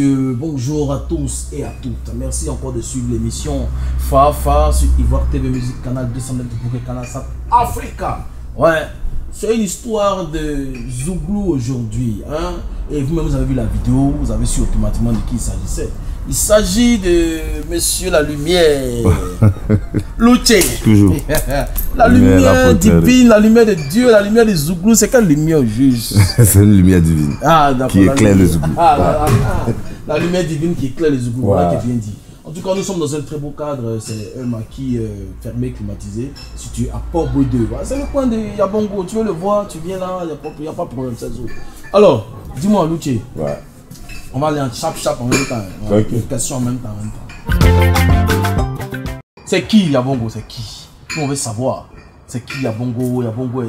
bonjour à tous et à toutes. Merci encore de suivre l'émission Fafa sur Ivoire TV Musique, canal 209 pour canal South Africa. Ouais, c'est une histoire de Zouglou aujourd'hui. Hein? Et vous-même, vous avez vu la vidéo, vous avez su automatiquement de qui il s'agissait. Il s'agit de Monsieur la Lumière. Luche. Toujours. la Lumière, la divine, la lumière de Dieu, la lumière de Zouglou. C'est quelle lumière juste c'est une lumière divine. Ah, d'accord. Qui la éclaire le lumière- Zouglou. Ah, la, la- la lumière divine qui éclaire les Zouglou, voilà qui est bien dit. En tout cas, nous sommes dans un très beau cadre. C'est un maquis euh, fermé, climatisé, situé à. Voilà, c'est le coin de Yabongo. Tu veux le voir, tu viens là, il n'y a, a pas de problème, c'est tout. Alors, dis-moi, Luché, Ouais. On va aller en chap-chap en même temps. hein. Ok. Une question en même temps. en même temps. C'est qui Yabongo C'est qui? Nous, on veut savoir. C'est qui Yabongo? Yabongo,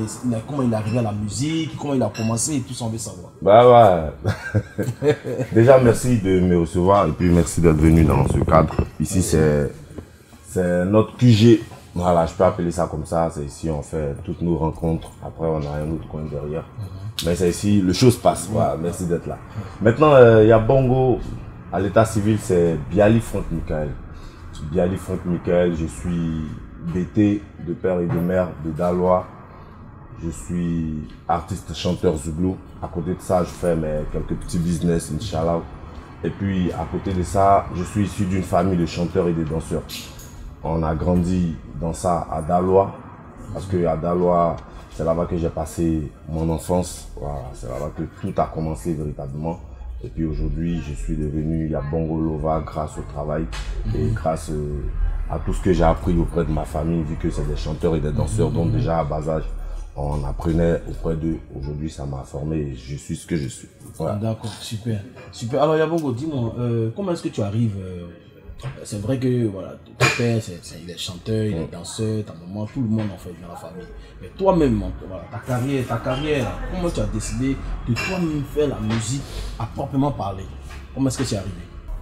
comment il est arrivé à la musique, comment il a commencé et tout ça, on veut savoir. Bah ouais. Déjà, merci de me recevoir et puis merci d'être venu dans ce cadre. Ici, c'est c'est notre QG. Voilà, je peux appeler ça comme ça. C'est ici, on fait toutes nos rencontres. Après, on a un autre coin derrière. Mais c'est ici, le chose passe. Voilà, merci d'être là. Maintenant, euh, il y a Bongo. À l'état civil, c'est Biali Franck Michael. Biali Franck Michael, je suis BT de père et de mère de Dalois. Je suis artiste chanteur Zouglou. À côté de ça, je fais mes quelques petits business, Inch'Allah. Et puis, à côté de ça, je suis issu d'une famille de chanteurs et de danseurs. On a grandi dans ça à Dalois. Parce que à Dalois, c'est là-bas que j'ai passé mon enfance. Voilà, c'est là-bas que tout a commencé véritablement. Et puis aujourd'hui, je suis devenu Yabongo Lova grâce au travail et grâce euh, à tout ce que j'ai appris auprès de ma famille, vu que c'est des chanteurs et des danseurs, donc déjà à bas âge, on apprenait auprès d'eux. Aujourd'hui, ça m'a formé et je suis ce que je suis. Voilà. D'accord, super. Super. Alors, Yabongo, dis-moi, euh, comment est-ce que tu arrives euh, C'est vrai que voilà, ton père, c'est, c'est- il est chanteur, il est danseur, ta maman, tout le monde en fait dans la famille. Mais toi-même, mon- voilà, ta carrière, ta carrière, comment tu as décidé de toi-même faire la musique à proprement parler? Comment est-ce que c'est arrivé?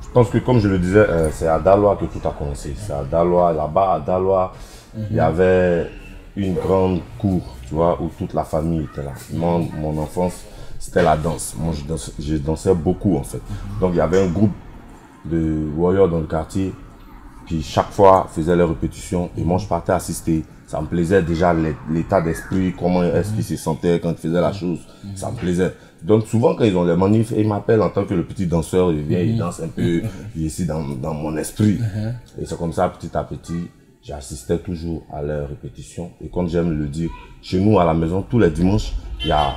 Je pense que comme je le disais, euh, c'est à Dalois que tout a commencé. C'est à Dalois, là-bas à Dalois, il y avait une grande cour, tu vois, où toute la famille était là. Moi, mon enfance, c'était la danse. Moi, je dansais, je dansais beaucoup en fait. Donc il y avait un groupe de warriors dans le quartier qui chaque fois faisait les répétitions et moi je partais assister. Ça me plaisait déjà l'é- l'état d'esprit, comment est-ce qu'ils se sentaient quand ils faisaient la chose. Ça me plaisait. Donc souvent quand ils ont les manifs, ils m'appellent en tant que le petit danseur, il vient, il danse un peu, il est ici dans, dans mon esprit. Et c'est comme ça petit à petit, j'assistais toujours à leurs répétitions. Et comme j'aime le dire, chez nous à la maison, tous les dimanches, il y a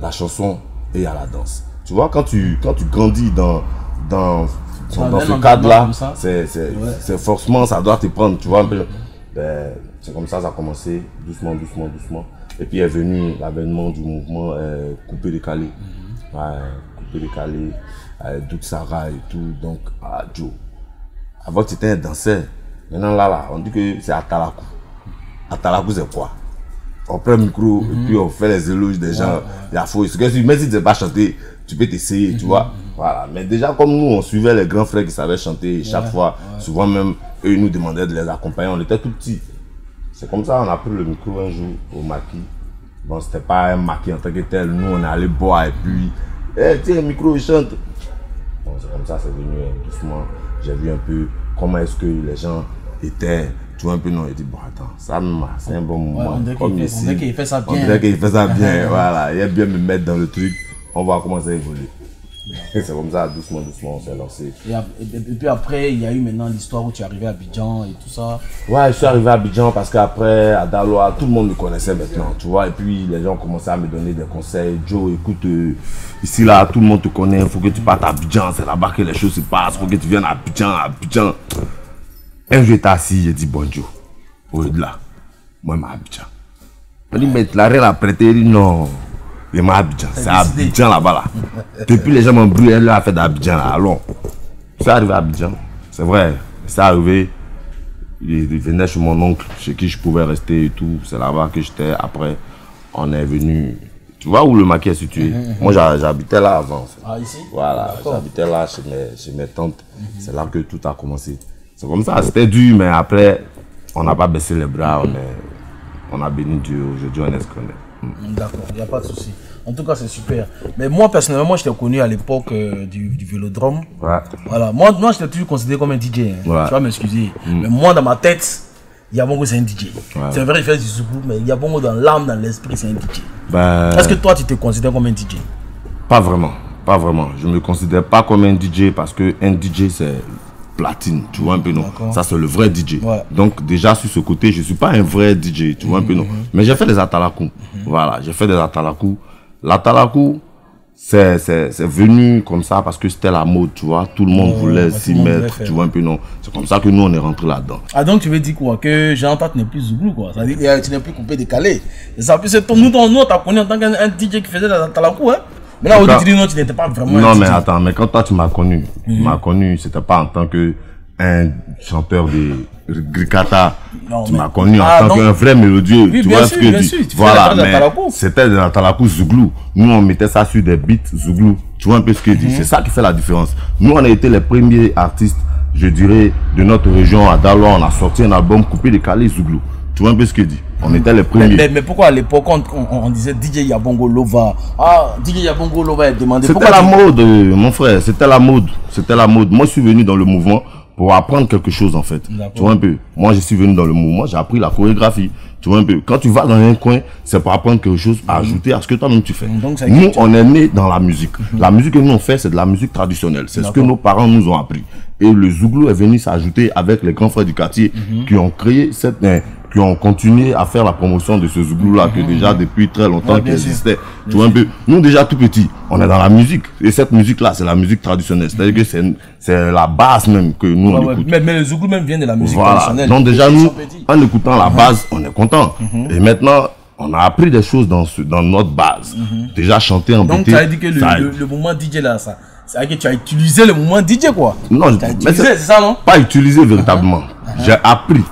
la chanson et il y a la danse. Tu vois, quand tu, quand tu grandis dans, dans, dans, ce cadre-là, c'est, Ouais. forcément, ça doit te prendre, tu vois, un peu. Ben, c'est comme ça, ça a commencé, doucement, doucement, doucement. Et puis est venu l'avènement du mouvement euh, Coupé décalé. Ouais, Coupé décalé, euh, Sarah et tout. Donc, ah, Joe. Avant, tu étais un danseur. Maintenant, là, là, on dit que c'est Atalakou. Atalakou, c'est quoi? On prend le micro et puis on fait les éloges des gens. Il y a faux. Que si- tu ne pas chanter, tu peux t'essayer, tu vois. Voilà. Mais déjà, comme nous, on suivait les grands frères qui savaient chanter chaque fois, souvent même, eux ils nous demandaient de les accompagner. On était tout petits. C'est comme ça, on a pris le micro un jour au maquis. Bon, c'était pas un maquis en tant que tel. Nous, on est allé boire et puis, eh, tiens, le micro, il chante. Bon, c'est comme ça, c'est venu hein, doucement. J'ai vu un peu comment est-ce que les gens étaient. Tu vois un peu, non, il dit, bon, attends, ça, c'est un bon moment. on dirait qu'il fait- on fait ça On bien. dirait qu'il fait ça bien, voilà. Il aime bien me mettre dans le truc. On va commencer à évoluer. c'est comme ça, doucement, doucement, on s'est lancé. et, ap- et- et puis après, il y a eu maintenant l'histoire où tu es arrivé à Abidjan et tout ça. Ouais, je suis arrivé à Abidjan parce qu'après, à Daloa, tout le monde me connaissait maintenant, tu vois. Et puis, les gens commençaient à me donner des conseils. Joe, écoute, euh, ici, là, tout le monde te connaît. Il faut que tu partes à Abidjan. C'est là-bas que les choses se passent. Il faut que tu viennes à Abidjan, à Abidjan. Un jour, j'étais assis, j'ai dit, bonjour. Au lieu de là, moi, je suis à Abidjan. Dit, mais la reine a prêté. Il dit, non. Il m'a Abidjan. C'est. Abidjan là-bas, là. Depuis, les gens m'ont brûlé. Elle a fait d'Abidjan, là. Allons. Suis arrivé à Abidjan. C'est vrai. C'est arrivé. Il venait chez mon oncle, chez qui je pouvais rester et tout. C'est là-bas que j'étais. Après, on est venu. Tu vois où le maquis est situé? Moi, j'ha- j'habitais là avant. Ah, ici? Voilà, j'habitais là chez mes, chez mes tantes. C'est là que tout a commencé. C'est comme ça, c'était dur, mais après, on n'a pas baissé les bras. On est, on a béni Dieu. Aujourd'hui, on est ce qu'on est. Mm, D'accord, il n'y a pas de souci. En tout cas, c'est super. Mais moi, personnellement, moi, je t'ai connu à l'époque euh, du, du vélodrome. Ouais. Voilà. Moi, moi je t'ai toujours considéré comme un DJ. hein. Ouais. Tu vas m'excuser. Mais moi, dans ma tête, Yabongo, c'est un DJ. C'est vrai, il fait du soukou, mais Yabongo, dans l'âme, dans l'esprit, c'est un DJ. Ben, Est-ce que toi, tu te considères comme un DJ Pas vraiment, pas vraiment. Je me considère pas comme un DJ parce que un DJ c'est platine, tu vois un peu non? Ça c'est le vrai DJ. Ouais. Donc déjà sur ce côté, je suis pas un vrai DJ, tu vois un peu non? Mais j'ai fait des atalakou. Voilà, j'ai fait des atalakou. L'atalakou c'est c'est c'est venu comme ça parce que c'était la mode, tu vois? Tout le monde voulait s'y mettre, faire. tu vois un peu non? C'est comme ça que nous on est rentré là-dedans. Ah, donc tu veux dire quoi? Que Jean-Toi, tu n'es plus Zouglou, quoi. Ça veut dire que tu n'es plus coupé, décalé. Et ça, ton, nous, nous, on t'a connu en tant qu'un un DJ qui faisait la talakou, hein? Mais là, tu dis non, tu n'étais pas vraiment Non, mais attends, mais quand toi tu m'as connu, tu m'as connu, c'était pas en tant que un chanteur de Grikata. Non, tu m'as connu en Ah, tant qu'un vrai mélodieux. Oui, tu bien vois sûr, ce que je dis? Voilà, de mais c'était de la talakou Zouglou. Nous, on mettait ça sur des beats Zouglou. Tu vois un peu ce que je dis? Mhm. C'est ça qui fait la différence. Nous, on a été les premiers artistes, je dirais, de notre région à Daloa. On a sorti un album coupé décalé Zouglou. Tu vois un peu ce que dis? On était les premiers. mais, mais pourquoi à l'époque on, on- on disait DJ Yabongo Lova? Ah, DJ Yabongo Lova est demandé. C'était la mode, euh, mon frère. C'était la mode. C'était la mode. Moi, je suis venu dans le mouvement pour apprendre quelque chose, en fait. Tu vois un peu? Moi, je suis venu dans le mouvement. J'ai appris la chorégraphie. Tu vois un peu? Quand tu vas dans un coin, c'est pour apprendre quelque chose à ajouter à ce que toi-même tu fais. Mhm. Donc, nous, on est né dans la musique. La musique que nous on fait, c'est de la musique traditionnelle. C'est ce que nos parents nous ont appris. Et le Zouglou est venu s'ajouter avec les grands frères du quartier Mhm. qui ont créé cette, euh, qui ont continué à faire la promotion de ce Zouglou-là que déjà depuis très longtemps Mhm. Ouais, qui existait. Tu vois un peu. Nous, déjà tout petit, on est dans la musique. Et cette musique-là, c'est la musique traditionnelle. C'est-à-dire que c'est, c'est la base même que nous, on écoute. mais, mais le Zouglou même vient de la musique Voilà. traditionnelle. Donc déjà, nous, en écoutant la base, on est content. Et maintenant, on a appris des choses dans, ce, dans notre base. Déjà, chanter en Donc tu as dit que le, le, le mouvement DJ là, ça. C'est que tu as utilisé le mouvement DJ quoi. Non, as utilisé, c'est- ça non? pas utilisé véritablement. J'ai appris.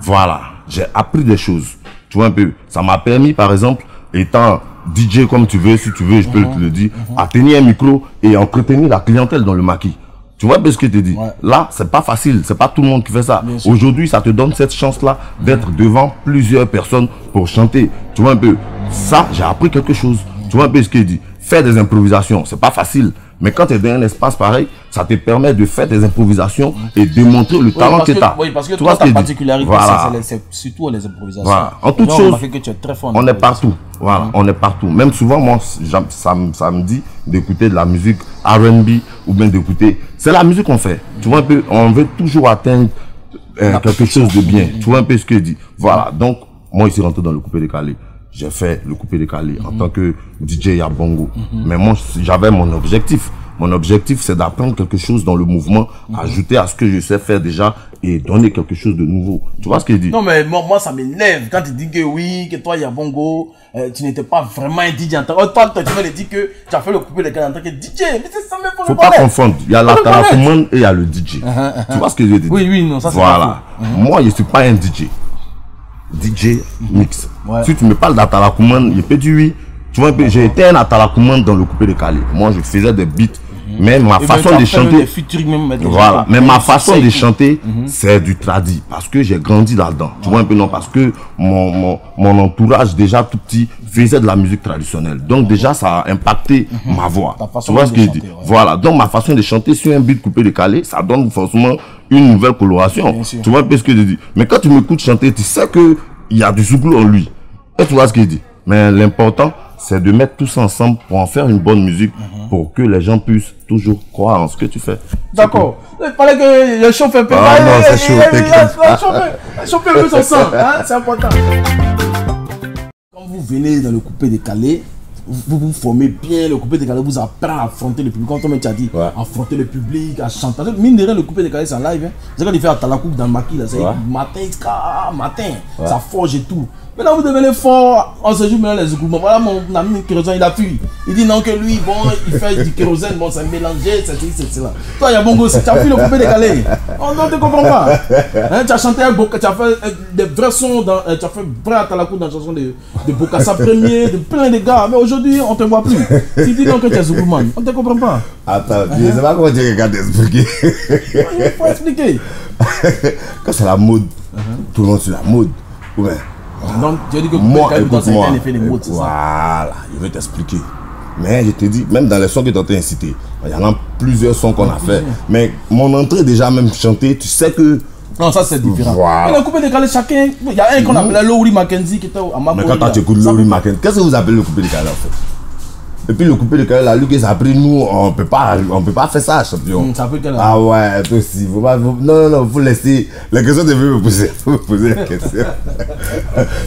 Voilà. J'ai appris des choses. Tu vois un peu. Ça m'a permis, par exemple, étant DJ comme tu veux, si tu veux, je peux te le dire, à tenir un micro et entretenir la clientèle dans le maquis. Tu vois un peu ce que je te dis? Ouais. Là, c'est pas facile. C'est pas tout le monde qui fait ça. Aujourd'hui, ça te donne cette chance-là d'être devant plusieurs personnes pour chanter. Tu vois un peu? Ça, j'ai appris quelque chose. Tu vois un peu ce qu'il dit. Faire des improvisations, c'est pas facile. Mais quand tu es dans un espace pareil, ça te permet de faire des improvisations et démontrer le Oui, talent que tu as. Oui, parce que tu toi, ta je particularité, Voilà. c'est- surtout les improvisations. Voilà. En toute chose, On est partout. Voilà, on est partout. Même souvent, moi, ça, me- ça me dit d'écouter de la musique R&B ou bien d'écouter. C'est la musique qu'on fait. Tu vois un peu, on veut toujours atteindre euh, quelque chose de bien. Tu vois un peu ce que je dis. Voilà. Donc, moi, ici, rentré dans le coupé décalé. J'ai fait le coupé décalé en tant que DJ Yabongo. Mais moi, j'avais mon objectif. Mon objectif, c'est d'apprendre quelque chose dans le mouvement, ajouter à ce que je sais faire déjà et donner quelque chose de nouveau. Tu vois ce que je dis Non, mais moi, moi ça m'énerve quand tu dis que oui, que toi, Yabongo, euh, tu n'étais pas vraiment un DJ en tant que. Oh, toi, toi, tu me dis que tu as fait le coupé décalé en tant que DJ. Mais c'est ça, mais faut, faut pas connaître. confondre. Il y a la. Tarakuman et il y a le DJ. Tu vois ce que je dire? Oui, oui, non, ça, c'est Voilà. Moi, je suis pas un DJ. DJ mix. Ouais. Si tu me parles d'Atalakuman, je peux dire oui. Tu vois, j'ai été un Atalakuman dans le coupé décalé. Moi, je faisais des beats. Mais ma Et façon ben, de chanter. même, des Voilà, mais ma façon de chanter, c'est du tradi. Parce que j'ai grandi là-dedans. Tu vois un peu, non, parce que mon, mon, mon entourage, déjà tout petit, faisait de la musique traditionnelle. Donc, déjà, ça a impacté ma voix. Tu vois de ce que je chanter, dis? ouais. Voilà, donc ma façon de chanter sur un beat coupé décalé, ça donne forcément une nouvelle coloration. Tu vois un peu ce que je dis Mais quand tu m'écoutes chanter, tu sais que il y a du zouglou en lui. Et tu vois ce que je dis Mais l'important, c'est de mettre tous ensemble pour en faire une bonne musique, Mhm. pour que les gens puissent toujours croire en ce que tu fais. D'accord. Il fallait que le chauffe un peu. Ah non, c'est chaud, t'inquiète. chauffe- Chauffe un peu son sang. hein, C'est important. Quand vous venez dans le coupé décalé, vous vous formez bien, le coupé décalé vous apprend à affronter le public. Comme toi-même tu as dit, Ouais. affronter le public, à chanter. Mine de rien, le coupé décalé c'est en live. Hein. C'est quand il fait à Talakouk dans le maquis, là. C'est Ouais. matin, matin. Ça forge et tout. Maintenant, vous devenez fort. On se joue maintenant les écoulements. Voilà, mon ami kérosène, il a fui. Il dit non, que lui, bon, il fait du kérosène, bon, c'est mélangé, c'est ceci, c'est cela. Toi, il y a bon gosse, tu as fui le coupé décalé. On ne te comprend pas. Hein, tu as chanté un tu as fait euh, des vrais sons, dans, euh, tu as fait vrai à Talakou dans la chanson de, de Bokassa premier, de plein de gars. Mais aujourd'hui, on ne te voit plus. Tu dis donc que tu es Zoukouman. On ne te comprend pas. Attends, je sais pas comment tu regardes expliquer. Il faut expliquer. Quand c'est la mode, tout le monde sur la mode. Ou bien, Donc, tu as dit que Moi, a été écoute-moi. un effet de mode, c'est ça Voilà, je vais t'expliquer. Mais je te dis, même dans les sons que tu as incité, il y en a plusieurs sons qu'on a fait. Mais mon entrée déjà même chanté, tu sais que. Non, ça c'est différent. Voilà. Le coupé décalé, chacun. Il y a un qu'on appelait Laurie Mackenzie qui était à ma Mais quand tu écoutes Laurie Mackenzie, qu'est-ce que vous appelez le coupé de Calais en fait? Et puis le coupé de la Luc, ça a pris nous, on peut pas, on peut pas faire ça, champion. Hum, ça quelle Ah ouais, toi aussi. Faut pas, faut- non, non, non, faut laisser. La question de me poser. Faut me poser la question.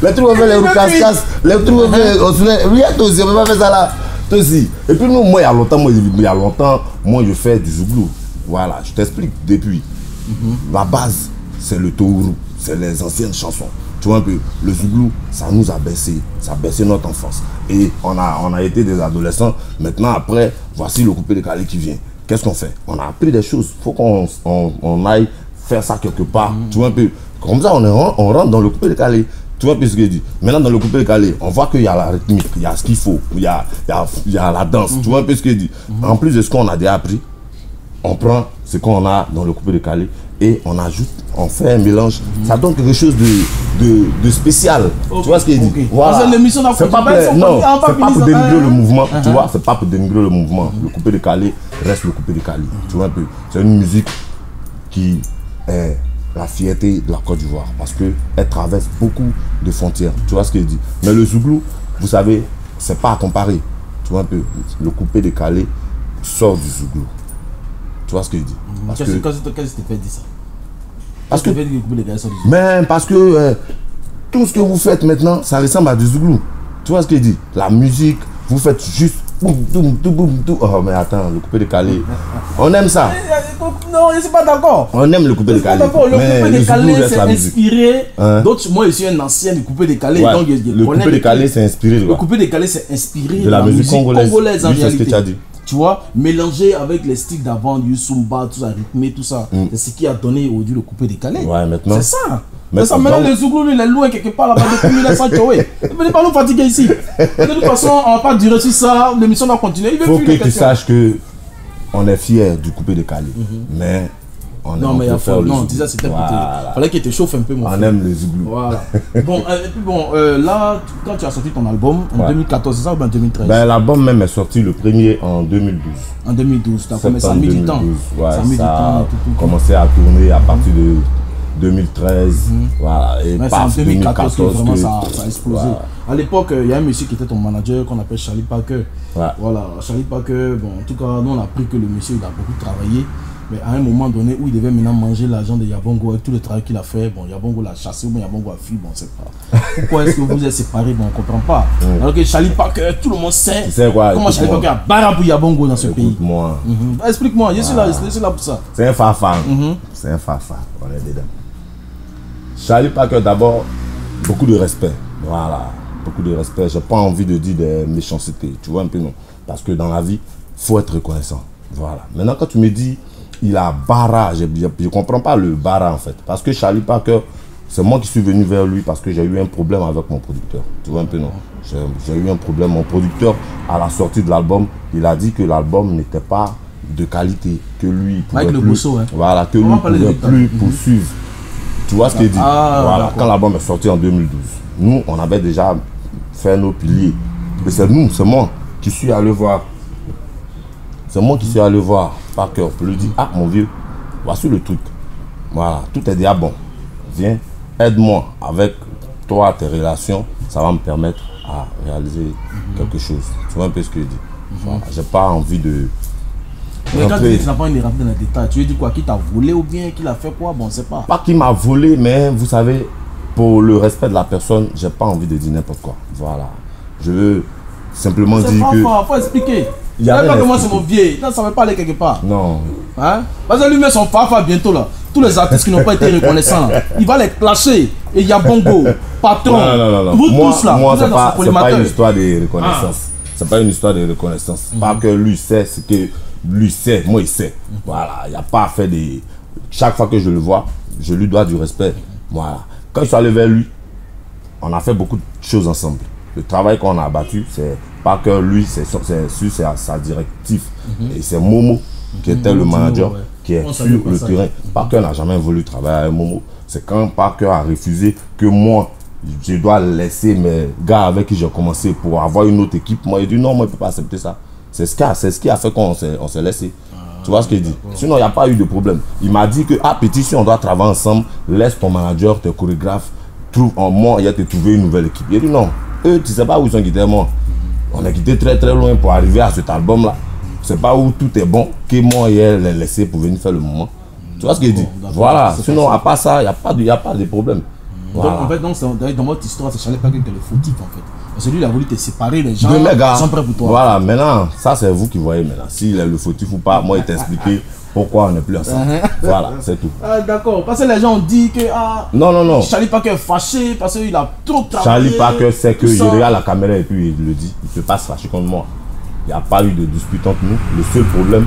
les trucs, on fait les roues casse-casse. Les trucs, on fait. On se fait. Regarde, toi aussi, on peut pas faire ça là. Toi aussi. Et puis, nous, moi, il y a longtemps, moi, il y a longtemps, moi, je fais du zouglou. Voilà, je t'explique depuis. La base, c'est le tourou. C'est les anciennes chansons. Tu vois un peu, le zouglou, ça nous a baissé. Ça a baissé notre enfance. Et on a, on a été des adolescents. Maintenant, après, voici le coupé de Calais qui vient. Qu'est-ce qu'on fait? On a appris des choses. Il faut qu'on on, on aille faire ça quelque part. Tu vois un peu? Comme ça, on, est, on rentre dans le coupé de Calais. Tu vois un peu ce que je dis? Maintenant, dans le coupé de Calais, on voit qu'il y a la rythmique, il y a ce qu'il faut, il y a, il y, a, il y a la danse. Tu vois un peu ce que je dis? En plus de ce qu'on a déjà appris, on prend ce qu'on a dans le coupé de Calais et on ajoute, on fait un mélange. Ça donne quelque chose de, de, de spécial. Tu vois ce. Voilà. L'émission n'a C'est pas pour- non, pas- pour dénigrer le Uh-huh. mouvement, tu vois, c'est pas pour dénigrer le mouvement. Le coupé de Calais reste le coupé de Calais. Tu vois un peu. C'est une musique qui est la fierté de la Côte d'Ivoire parce que elle traverse beaucoup de frontières. Tu vois ce que je dis Mais le Zouglou, vous savez, c'est pas à comparer. Tu vois un peu. Le coupé de Calais sort du Zouglou. Tu vois ce que je dis Parce Qu'est-ce que, tu fait dire ça? Parce que parce que euh, tout ce que vous faites maintenant, ça ressemble à du zouglou. Tu vois ce que je dis La musique, vous faites juste boum, boum, boum. Oh, mais attends, le coupé de Calais. On aime ça. Non, je ne suis pas d'accord. On aime le coupé de Calais. Le Mais coupé reste c'est inspiré Hein? Moi, je suis un ancien du coupé décalé. Ouais, donc je, je le coupé de Calais, c'est inspiré de Le coupé décalé, c'est inspiré De la musique congolaise. congolaise en Oui, c'est ce que tu as dit. Tu vois, mélangé avec les styles d'avant, du Zumba, tout ça, rythmé, tout ça. C'est ce qui a donné aujourd'hui le coupé décalé. Mm. Ouais, maintenant. C'est ça. Mais ça, maintenant, le Zouglou, lui, il est loin quelque part là-bas depuis 1900 Tchoué. Venez pas nous fatiguer ici. De toute façon, on va pas durer sur ça. L'émission va continuer. Il veut faut que tu saches que on est fiers du coupé de Calais. Mais on, Non, on mais il y a Non, déjà, c'était. Voilà. Fallait qu'il te chauffe un peu, mon On frère. aime le zouglou. Voilà. bon, euh, et puis bon, euh, là, quand tu as sorti ton album en Ouais. 2014, c'est ça ou bien en 2013 Ben, L'album même est sorti le premier en 2012. En 2012, tu as commencé, du temps. 2012. Ouais, ça a mis du ça a commencé à tourner à partir de 2013. Voilà, et Mais c'est en paf, 2014 que vraiment ça, ça a explosé. Voilà. À l'époque, euh, il y a un monsieur qui était ton manager qu'on appelle Charlie Parker. Ouais. Voilà, Charlie Parker, bon, en tout cas, nous on a appris que le monsieur il a beaucoup travaillé. Mais à un moment donné où il devait maintenant manger l'argent de Yabongo avec tout le travail qu'il a fait, bon, Yabongo l'a chassé Yabongo a fui, bon, c'est pas. Pourquoi est-ce que vous êtes séparés, bon, on comprend pas. Alors que Charlie Parker, tout le monde sait Tu sais quoi, comment Charlie. Parker a pour Yabongo dans ce pays. Écoute-moi, Mhm. Explique-moi, je suis là, je suis là pour ça. c'est un fafa. Mhm. C'est un fafa. On est dedans. Charlie Parker, d'abord, beaucoup de respect. Voilà, beaucoup de respect. J'ai pas envie de dire des méchancetés. Tu vois un peu, non Parce que dans la vie, faut être reconnaissant. Voilà. Maintenant, quand tu me dis, il a bara, je ne comprends pas le bara en fait. Parce que Charlie Parker, c'est moi qui suis venu vers lui parce que j'ai eu un problème avec mon producteur. Tu vois un peu, non? J'ai eu un problème. Mon producteur, à la sortie de l'album, il a dit que l'album n'était pas de qualité, que lui, il pouvait Mike Le Bosso, hein. voilà, que On lui pouvait plus Mhm. poursuivre. Tu vois ce qu'il dit Ah, Voilà, quand l'album est sorti en 2012, nous, on avait déjà fait nos piliers. Mais c'est nous, c'est moi qui suis allé voir. C'est moi qui suis allé voir Parker pour lui dire Ah, mon vieux, voici le truc. Voilà, tout est déjà bon. Viens, aide-moi avec toi, tes relations, ça va me permettre à réaliser Mhm. quelque chose. Tu vois un peu ce que je dis? Voilà, J'ai pas envie de. Mais quand tu dis, pas rentrer dans les détails, tu veux dire quoi? Qui t'a volé ou bien qui l'a fait quoi? Bon, c'est pas. pas qu'il m'a volé, mais vous savez, pour le respect de la personne, j'ai pas envie de dire n'importe quoi. Voilà. Je veux simplement dire pas que. fort, faut expliquer. Il y a quand moi c'est mon vieil, ça va pas aller quelque part. Non. Hein? Parce que lui met son fafa bientôt là. Tous les artistes qui n'ont pas été reconnaissants, il va les clasher. Et il y a Bongo, Patron, Non, non, vous Moi, tous là, moi c'est pas, pas une histoire de reconnaissance. C'est pas une histoire de reconnaissance. Pas que lui sait ce que lui sait, moi il sait. Voilà. Il n'y a pas à faire des. Chaque fois que je le vois, je lui dois du respect. Voilà. Quand je suis allé vers lui, on a fait beaucoup de choses ensemble. Le travail qu'on a abattu, c'est pas que lui, c'est sur, c'est sur sa, directive. Et c'est Momo qui était le manager, qui est sur le terrain. Parker n'a jamais voulu travailler avec Momo. C'est quand Parker a refusé que moi, je dois laisser mes gars avec qui j'ai commencé pour avoir une autre équipe. Moi, il dit non, moi, je peux pas accepter ça. C'est ce qui a, ce qui a fait qu'on s'est, laissé. tu vois ce qu'il dit? Sinon, il n'y a pas eu de problème. Il m'a dit que, ah, petit, si on doit travailler ensemble, laisse ton manager, tes chorégraphes, trouve en moi, il a te trouver une nouvelle équipe. Il a dit non, eux, tu sais pas où ils sont quittés, moi. On a quitté très très loin pour arriver à cet album-là. C'est pas où tout est bon que moi, il a laissé pour venir faire le moment. Tu vois ce qu'il dit? Voilà. Sinon, à part ça, il n'y a, pas de- y a pas de problème. Voilà. Donc, en fait, donc, dans votre histoire, c'est Charlie Parker qui est le fautif, en fait. Parce que lui, il a voulu te séparer, les gens Deux sont prêts pour toi. Voilà, maintenant, ça c'est vous qui voyez maintenant. S'il est le fautif ou pas, moi il t'a expliqué pourquoi on n'est plus ensemble. voilà, c'est tout. Ah, d'accord. Parce que les gens ont dit que ah, Non, non, non. Charlie Parker est fâché parce qu'il a trop travaillé. Charlie Parker sait que je regarde la caméra et puis il le dit. Il ne peut pas se fâcher contre moi. Il n'y a pas eu de dispute entre nous. Le seul problème,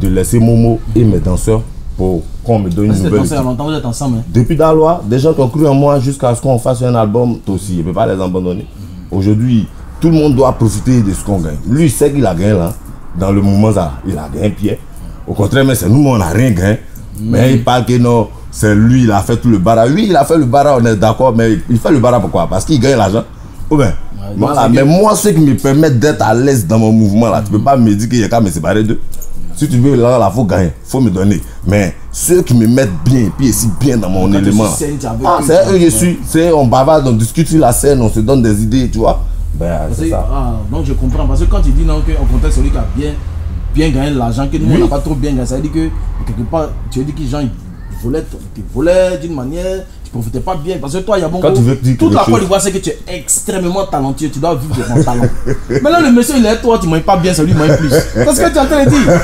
de laisser Momo et mes danseurs pour qu'on me donne une nouvelle équipe. longtemps, vous êtes ensemble. hein. Depuis Dalois, des gens qui ont cru en moi jusqu'à ce qu'on fasse un album, toi aussi, je ne peux pas les abandonner. Aujourd'hui, tout le monde doit profiter de ce qu'on gagne. Lui, il sait qu'il a gagné là, dans le mouvement ça, il a gagné pied. Au contraire, mais c'est nous, on n'a rien gagné. Mais il parle que non, c'est lui, il a fait tout le bara. Oui, il a fait le bara, on est d'accord, mais il fait le bara pourquoi? Parce qu'il gagne l'argent. Ou bien, voilà. Mais moi, ce qui me permet d'être à l'aise dans mon mouvement là, tu peux pas me dire qu'il y a qu'à me séparer d'eux. Si tu veux, là, il faut gagner, faut me donner. Mais ceux qui me mettent bien, puis ici bien dans mon Quand élément. Ah, c'est eux je suis. C'est on bavarde, on discute sur la scène, on se donne des idées, tu vois. Ben, c'est ça. ah, donc je comprends. Parce que quand tu dis non, qu'au contraire, celui qui a bien, bien gagné l'argent, que nous, Oui. on n'a pas trop bien gagné, ça veut dire que quelque part, tu veux dire que les gens ils volaient, volaient d'une manière, tu profitais pas bien. Parce que toi, il y a bon Quand tu veux dire toute la Côte d'Ivoire, c'est que tu es extrêmement talentueux, tu dois vivre de ton talent. Maintenant, le monsieur, il est toi, tu ne manges pas bien, c'est lui qui mange plus. C'est ce que tu es en train de dire.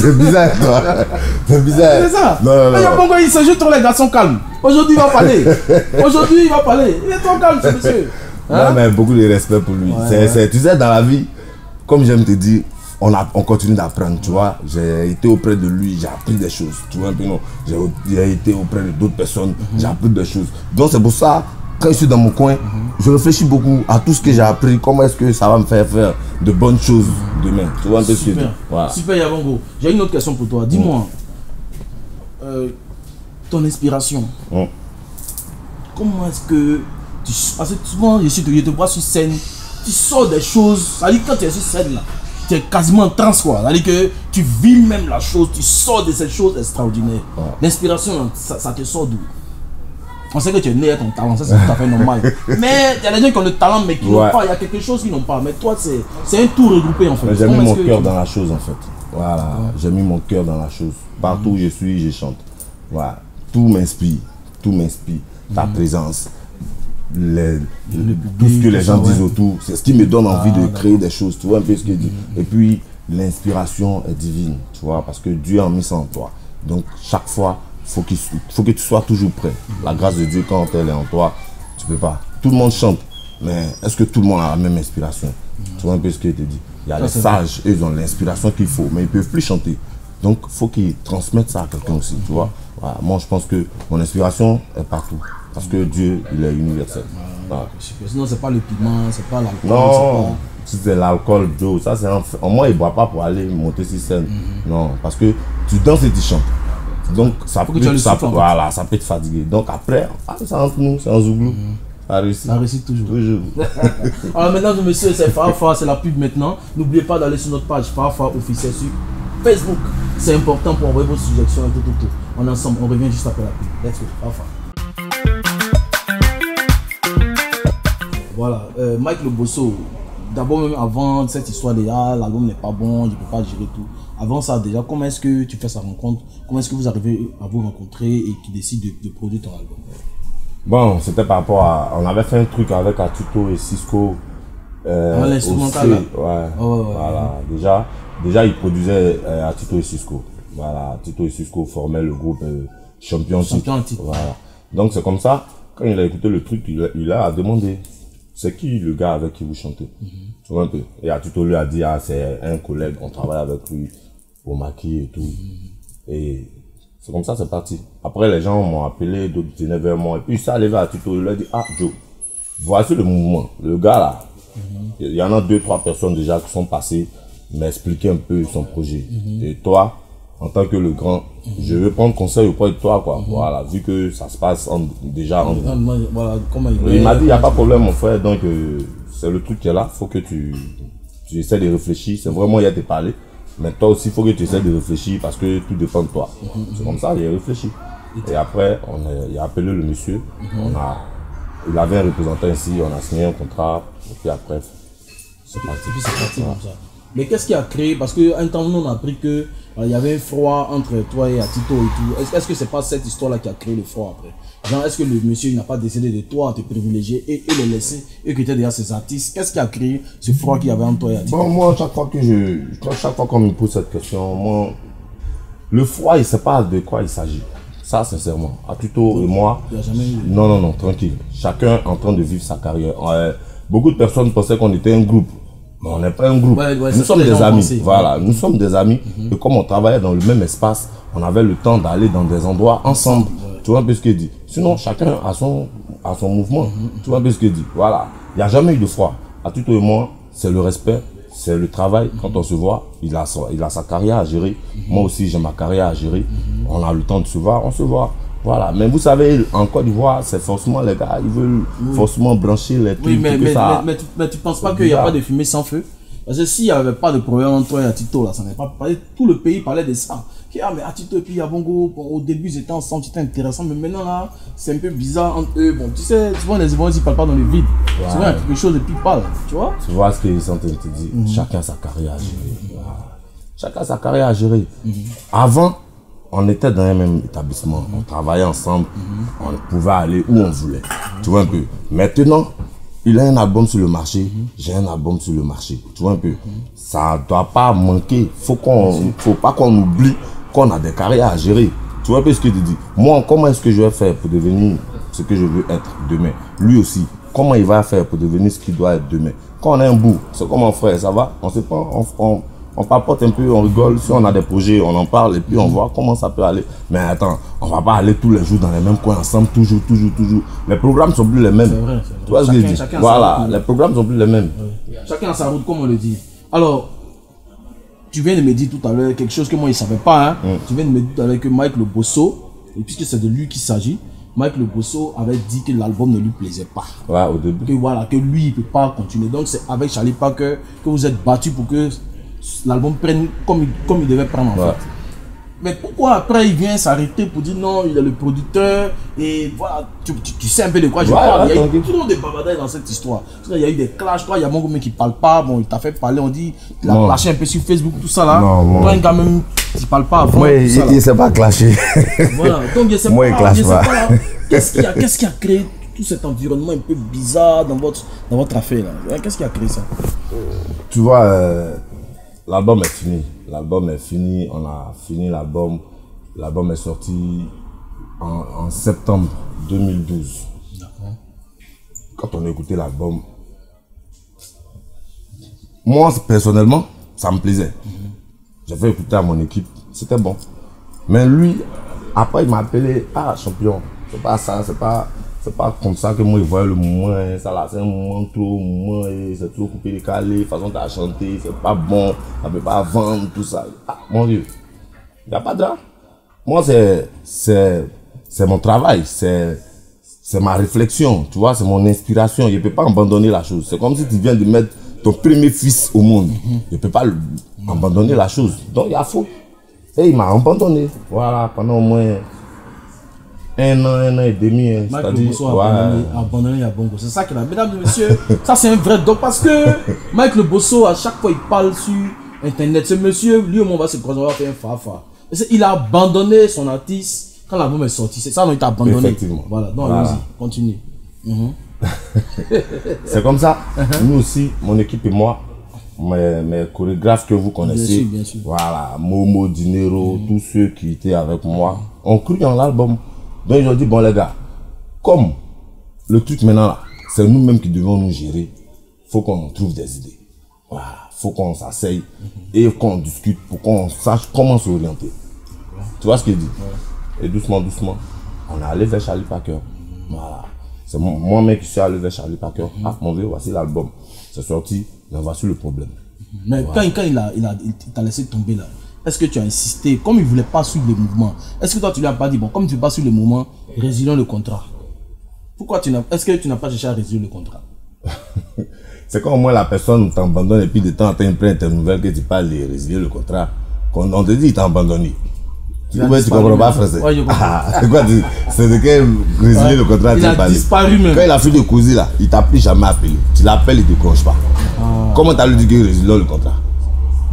C'est bizarre, toi. C'est bizarre. C'est ça. Non, non, Mais il y a non. bon gars, il se joue trop les garçons calmes. Aujourd'hui, il va parler. Aujourd'hui, il va parler. Il est trop calme, ce monsieur. Hein? Non, mais beaucoup de respect pour lui. C'est- c'est- tu sais, dans la vie, comme j'aime te dire, on, a, on continue d'apprendre, tu vois. J'ai été auprès de lui, j'ai appris des choses, tu vois. J'ai été auprès d'autres personnes, Mhm. j'ai appris des choses. Donc, c'est pour ça, quand je suis dans mon coin, Mhm. je réfléchis beaucoup à tout ce que j'ai appris, comment est-ce que ça va me faire faire de bonnes choses demain. Tu vois un peu Super. Voilà. Super Yabongo. J'ai une autre question pour toi. Dis-moi, euh, ton inspiration, comment est-ce que tu. Parce que souvent, je, suis, je te vois sur scène, tu sors des choses. Ça dit quand tu es sur scène là, tu es quasiment en transe quoi. Ça dit que tu vis même la chose, tu sors de cette chose extraordinaire. Ouais. L'inspiration, ça, ça te sort d'où? On sait que tu es né avec ton talent, ça c'est tout à fait normal. Mais il y a des gens qui ont le talent mais qui n'ont pas, il y a quelque chose qu'ils n'ont pas. Mais toi, c'est c'est un tout regroupé en fait. J'ai mis mon cœur tu- dans la chose en fait. Voilà, j'ai mis mon cœur dans la chose. Partout où je suis, je chante. Voilà, tout m'inspire, tout m'inspire. Ta présence, les- tout ce que les gens ça, disent ouais. autour, c'est ce qui me donne envie de d'accord. créer des choses. Tu vois un peu ce que je dis. Et puis, l'inspiration est divine, tu vois, parce que Dieu a mis ça en toi. Donc, chaque fois, faut qu'il faut que tu sois toujours prêt. La grâce de Dieu, quand elle est en toi, tu peux pas. Tout le monde chante, mais est-ce que tout le monde a la même inspiration? Tu vois un peu ce que je te dis? Il y a les sages, eux, ils ont l'inspiration qu'il faut, mais ils peuvent plus chanter. Donc, faut qu'ils transmettent ça à quelqu'un aussi, tu vois. Voilà. Moi, je pense que mon inspiration est partout. Parce que Dieu, il est universel. Voilà. Super. Sinon, c'est pas le piment, c'est pas l'alcool. Non, si c'est l'alcool, Joe, ça c'est. Au moins, il ne boit pas pour aller monter sur scène. Non, parce que tu danses et tu chantes. Donc, ça peut, ça, souffle, en voilà, ça peut te fatiguer. Donc, après, ah, c'est entre nous, c'est un zouglou. Ça réussit. Ça réussit toujours. Toujours. Alors maintenant, monsieur, c'est Farfa, c'est la pub maintenant. N'oubliez pas d'aller sur notre page Farfa officiel sur Facebook. C'est important pour envoyer vos suggestions et tout, tout, tout. On est ensemble, on revient juste après la pub. Let's go, Farfa. Voilà, euh, Mike Le Bosso, d'abord même avant cette histoire ah, l'album n'est pas bon, je ne peux pas gérer tout. Avant ça, déjà, comment est-ce que tu fais sa rencontre? Comment est-ce que vous arrivez à vous rencontrer et qui décide de, de produire ton album? Bon, c'était par rapport à. On avait fait un truc avec Atuto et Cisco. Euh, Ah, l'instrumental, Ouais. Ouais, ouais, ouais. Voilà. Déjà, déjà, ils produisaient euh, Atuto et Cisco. Voilà. Atuto et Cisco formaient le groupe euh, Champion. Champion Titre. Voilà. Donc, c'est comme ça. Quand il a écouté le truc, il a, il a demandé c'est qui le gars avec qui vous chantez? Mhm. Et Atuto lui a dit ah, c'est un collègue, on travaille avec lui au maquis et tout. Mhm. Et c'est comme ça, c'est parti. Après, les gens m'ont appelé, d'autres venaient vers moi. Et puis, ça arrivé à Tuto, il leur a dit, ah, Joe, voici le mouvement. Le gars là, il y en a deux, trois personnes déjà qui sont passées m'expliquer un peu son projet. Et toi, en tant que le grand, je veux prendre conseil auprès de toi, quoi. Voilà, vu que ça se passe en- déjà en. Voilà, comment il m'a dit, il n'y a pas de problème, mon frère, donc euh, c'est le truc qui est là, faut que tu, tu essaies de réfléchir. C'est vraiment, il y a de parler. Mais toi aussi, il faut que tu essaies de réfléchir parce que tout dépend de toi. C'est comme ça, il a réfléchi. Et après, on a, il a appelé le monsieur, on a, il avait un représentant ici, on a signé un contrat, et puis après, c'est parti. Et puis c'est parti comme ça. Mais qu'est-ce qui a créé? Parce qu'un temps, nous, on a appris que il y avait un froid entre toi et Atito et tout. Est-ce est-ce que c'est pas cette histoire-là qui a créé le froid après? Genre, est-ce que le monsieur n'a pas décidé de toi, te privilégier et, et les laisser, eux qui étaient déjà ses artistes? Qu'est-ce qui a créé ce froid qu'il y avait entre toi et Atito? Bon, moi, chaque fois que je, chaque fois qu'on me pose cette question, moi, le froid, il ne sait pas de quoi il s'agit. Ça, sincèrement. Atito et moi, Il a jamais eu. non, non, non, tranquille. Chacun en train de vivre sa carrière. Beaucoup de personnes pensaient qu'on était un groupe. Mais on n'est pas un groupe. Ouais, ouais, c'est nous sommes des amis. Voilà, nous sommes des amis. Et comme on travaillait dans le même espace, on avait le temps d'aller dans des endroits ensemble. Tu vois un peu ce qu'il dit. Sinon, chacun a son, a son mouvement. Tu vois un peu ce qu'il dit. Voilà. Il n'y a jamais eu de froid. Atito et moi, c'est le respect, c'est le travail. Quand on se voit, il a, il a sa carrière à gérer. Moi aussi, j'ai ma carrière à gérer. On a le temps de se voir, on se voit. Voilà. Mais vous savez, en Côte d'Ivoire, c'est forcément les gars, ils veulent forcément brancher les trucs. Oui, mais, mais, ça- mais, mais tu, tu penses pas qu'il n'y a pas de fumée sans feu? Parce que s'il n'y avait pas de problème entre toi et Atito, là, ça n'est pas parlé. Tout le pays parlait de ça. Ah, mais Atito et puis Yabongo, bon, au début, ils étaient ensemble, c'était intéressant, mais maintenant, là, c'est un peu bizarre entre eux. Bon, tu sais, souvent, les Ivoiriens, ils parlent pas dans le vide. Souvent, il y a quelque chose de plus pâle, tu vois? Tu vois ce qu'ils sont en train de te dire. Mhm. Chacun sa carrière à gérer. Voilà. Chacun sa carrière à gérer. Mhm. Avant, on était dans un même établissement. On travaillait ensemble. Mhm. On pouvait aller où on voulait. Tu vois un peu. Maintenant, il a un album sur le marché. J'ai un album sur le marché. Tu vois un peu. Ça ne doit pas manquer. Faut qu'on, faut pas qu'on oublie qu'on a des carrières à gérer. Tu vois un peu ce que tu dis. Moi, comment est-ce que je vais faire pour devenir ce que je veux être demain? Lui aussi, comment il va faire pour devenir ce qu'il doit être demain? Quand on a un bout, c'est comme un frère, ça va? On sait pas, on, on, on papote un peu, on rigole. Si on a des projets, on en parle et puis on voit comment ça peut aller. Mais attends, on va pas aller tous les jours dans les mêmes coins ensemble, toujours, toujours, toujours. Les programmes sont plus les mêmes. C'est vrai, c'est vrai. Tu vois ce que je dis? Voilà, les programmes sont plus les mêmes. Chacun a sa route, comme on le dit. Alors, tu viens de me dire tout à l'heure quelque chose que moi, je ne savais pas. Hein. Tu viens de me dire tout à l'heure que Mike Le Bosso, et puisque c'est de lui qu'il s'agit, Mike Le Bosso avait dit que l'album ne lui plaisait pas. Ouais, au début. Que voilà, que lui, il ne peut pas continuer. Donc, c'est avec Charlie Parker que vous êtes battu pour que l'album prenne comme, il- comme il devait prendre en Ouais. fait. Mais pourquoi après il vient s'arrêter pour dire non, il est le producteur et voilà, tu, tu- tu sais un peu de quoi je Ouais, parle? il y a eu trop de bavardage dans cette histoire. Parce qu'il y a eu des clashs, toi, il y a mon gars qui parle pas, bon, il t'a fait parler, on dit, il a clashé un peu sur Facebook, tout ça là. Non, toi, gars même qui parle pas avant. Moi, il, il s'est pas clashé. Voilà, donc Moi, pas, il clash pas. pas, qu'est-ce qui a, qu'est-ce qui a créé tout cet environnement un peu bizarre dans votre, dans votre affaire là? Qu'est-ce qui a créé ça? Tu vois, euh, l'album est fini. L'album est fini. On a fini l'album. L'album est sorti en, en septembre 2012. Quand on a écouté l'album, moi personnellement, ça me plaisait. J'ai fait écouter à mon équipe, c'était bon. Mais lui, après il m'a appelé, ah champion, c'est pas ça, c'est pas, c'est pas comme ça que moi il voit le hein, ça là c'est un moment trop, moment, c'est trop coupé décalé, façon t'as chanté, c'est pas bon, ça peut pas vendre, tout ça. Ah mon dieu, il n'y a pas de là. Moi c'est, c'est, c'est mon travail, c'est, c'est ma réflexion, tu vois, c'est mon inspiration. Je ne peux pas abandonner la chose. C'est comme si tu viens de mettre ton premier fils au monde. Je ne peux pas abandonner la chose. Donc il y a faux. Et il m'a abandonné. Voilà, pendant au moins un an, un an et demi. hein. C'est-à-dire, ouais, abandonné, abandonné Yabongo. C'est ça qu'il a. Mesdames et messieurs, ça c'est un vrai doc parce que Mike Le Bosso, à chaque fois il parle sur internet, ce monsieur, lui au moins va se croiser, on va faire un fa-fa. Il a abandonné son artiste quand l'album est sorti. C'est ça, non, il t'a abandonné. Effectivement. Voilà, donc Voilà. allez-y, continue. C'est comme ça. Uh-huh. Nous aussi, mon équipe et moi, mes, mes chorégraphes que vous connaissez, sûr, bien sûr. Voilà, Momo, Dinero, tous ceux qui étaient avec moi, ont cru en l'album. Donc ils ont dit, bon les gars, comme le truc maintenant là, c'est nous-mêmes qui devons nous gérer, faut qu'on trouve des idées. Voilà, faut qu'on s'asseye Uh-huh. et qu'on discute pour qu'on sache comment s'orienter. Tu vois ce qu'il dit? Et doucement, doucement, on est allé vers Charlie Parker. Voilà. C'est mo- moi-même qui suis allé vers Charlie Parker. Ah, mon vieux, voici l'album. C'est sorti, mais voici le problème. Mais quand, quand il a, il a, il t'a laissé tomber là, est-ce que tu as insisté Comme il ne voulait pas suivre les mouvements, est-ce que toi tu lui as pas dit, bon, comme tu ne veux pas suivre les mouvements, résilions le contrat? Pourquoi tu n'as, est-ce que tu n'as pas cherché à résilier le contrat? C'est quand au moins la personne t'abandonne et puis de temps en temps il prend tes nouvelles que tu parles de résilier le contrat. Quand on te dit il t'a abandonné. Tu disparu comprends pas français. Ouais. Ah, c'est quoi C'est de quel résilier Ouais. le contrat Il a disparu même. Quand il a fait de causer là, il t'a plus jamais appelé. Tu l'appelles, il ne décroche pas. Ah. Comment t'as lui dit que résilier le contrat?